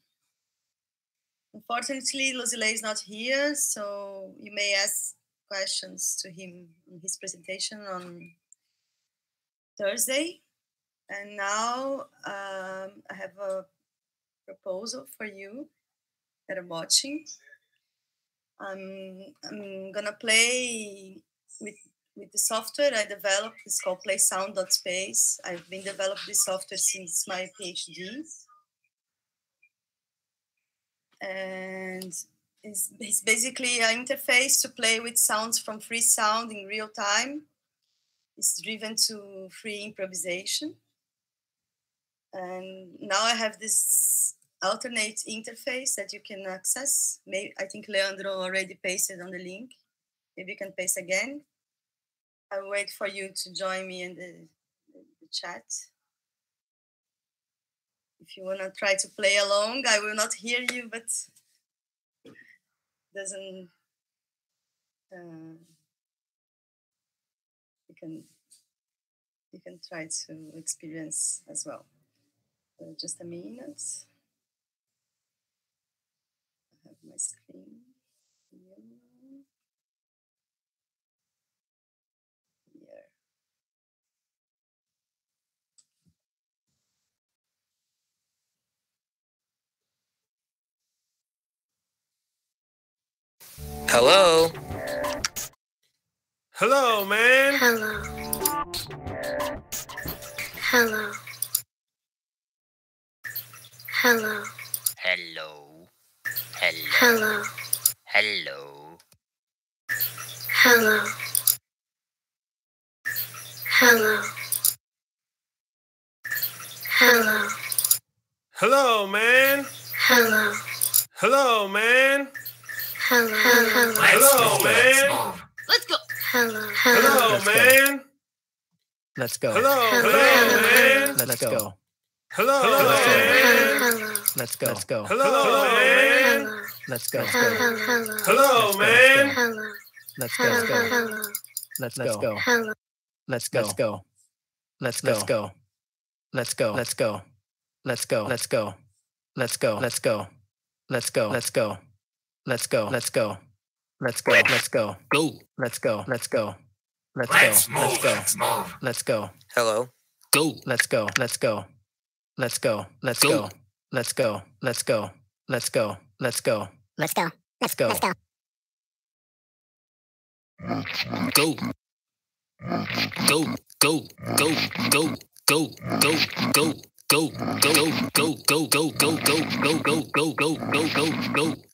Unfortunately, Luzilei is not here, so you may ask questions to him in his presentation on Thursday. And now um, I have a proposal for you that are watching. I'm, I'm gonna play with with the software I developed. It's called PlaySound.space. I've been developing this software since my PhD. And it's, it's basically an interface to play with sounds from Freesound in real time. It's driven to free improvisation. And now I have this alternate interface that you can access. Maybe I think Leandro already pasted on the link. Maybe you can paste again. I'll wait for you to join me in the, the chat. If you want to try to play along, I will not hear you, but doesn't. Uh, you can you can try to experience as well. Uh, just a minute. I have my screen. Here. Here. Hello. Hello, man. Hello. Hello. Hello. Hello. Hello. Hello. Hello. Hello. Hello. Hello. Hello, man. Hello. Hello, man. Hello. Hello. Hello, man. Let's go. Hello. Hello, Let's go. man. Let's go. Hello, hello, man. Let's go. Hello, Let's go. man. Hello. Let's go. Let's go. Hello, man. Let's go. Hello. Hello. Hello, man. Hello. Let's go. Hello. Let's go. Hello. Let's go. Let's go. Let's go. Let's go. Let's go. Let's go. Let's go. Let's go. Let's go. Let's go. Let's go. Let's go. Let's go. Let's go. Let's go. Let's go. Let's go. Let's go. Go let's go. Let's go. Let's go. Hello. Go. Let's go. Let's go. Hello. Go. Let's go. Let's go. Let's go. Let's go. Let's go. Let's go. Let's go. Let's go. Let's go. Go. Go. Go. Go. Go. Go. Go. Go. Go, go, go, go, go, go, go, go, go, go, go, go, go, go, go, go, go, go,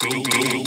Godzilla.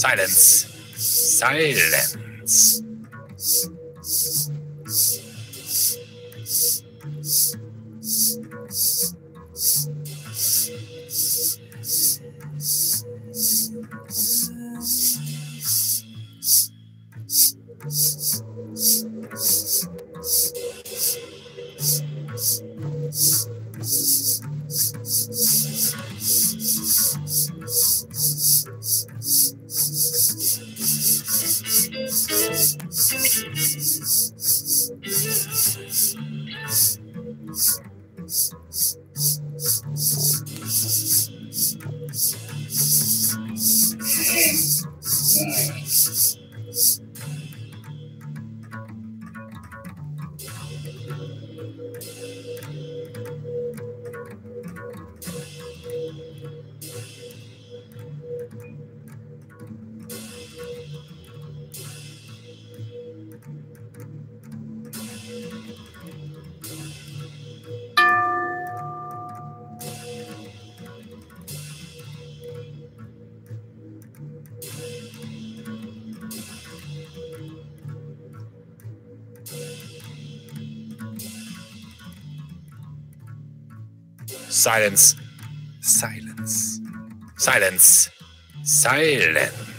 Silence. Silence. Silence. Silence. Silence. Silence. Silence.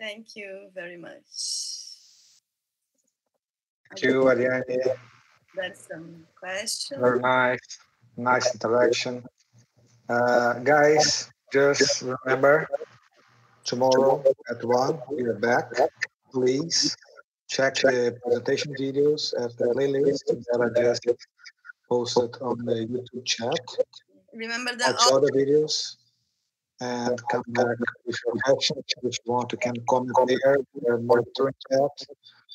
Thank you very much. Thank you, Ariane. That's some questions. Very nice. Nice interaction. Uh, guys, just remember tomorrow at 1, we are back. Please check the presentation videos at the playlist that I just posted on the YouTube chat. Remember the Watch other videos and come back with your questions. If you want, you can comment there. We're monitoring that.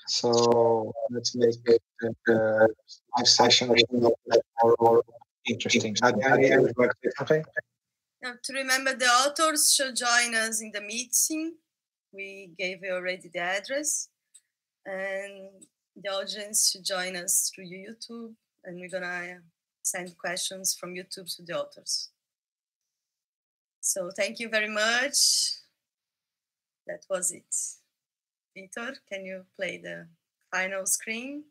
So let's make it uh, a live session more, more interesting. Adriani, would like to something? Uh, to remember, the authors should join us in the meeting. We gave you already the address. And the audience should join us through YouTube. And we're going to send questions from YouTube to the authors. So thank you very much. That was it. Vitor, can you play the final screen?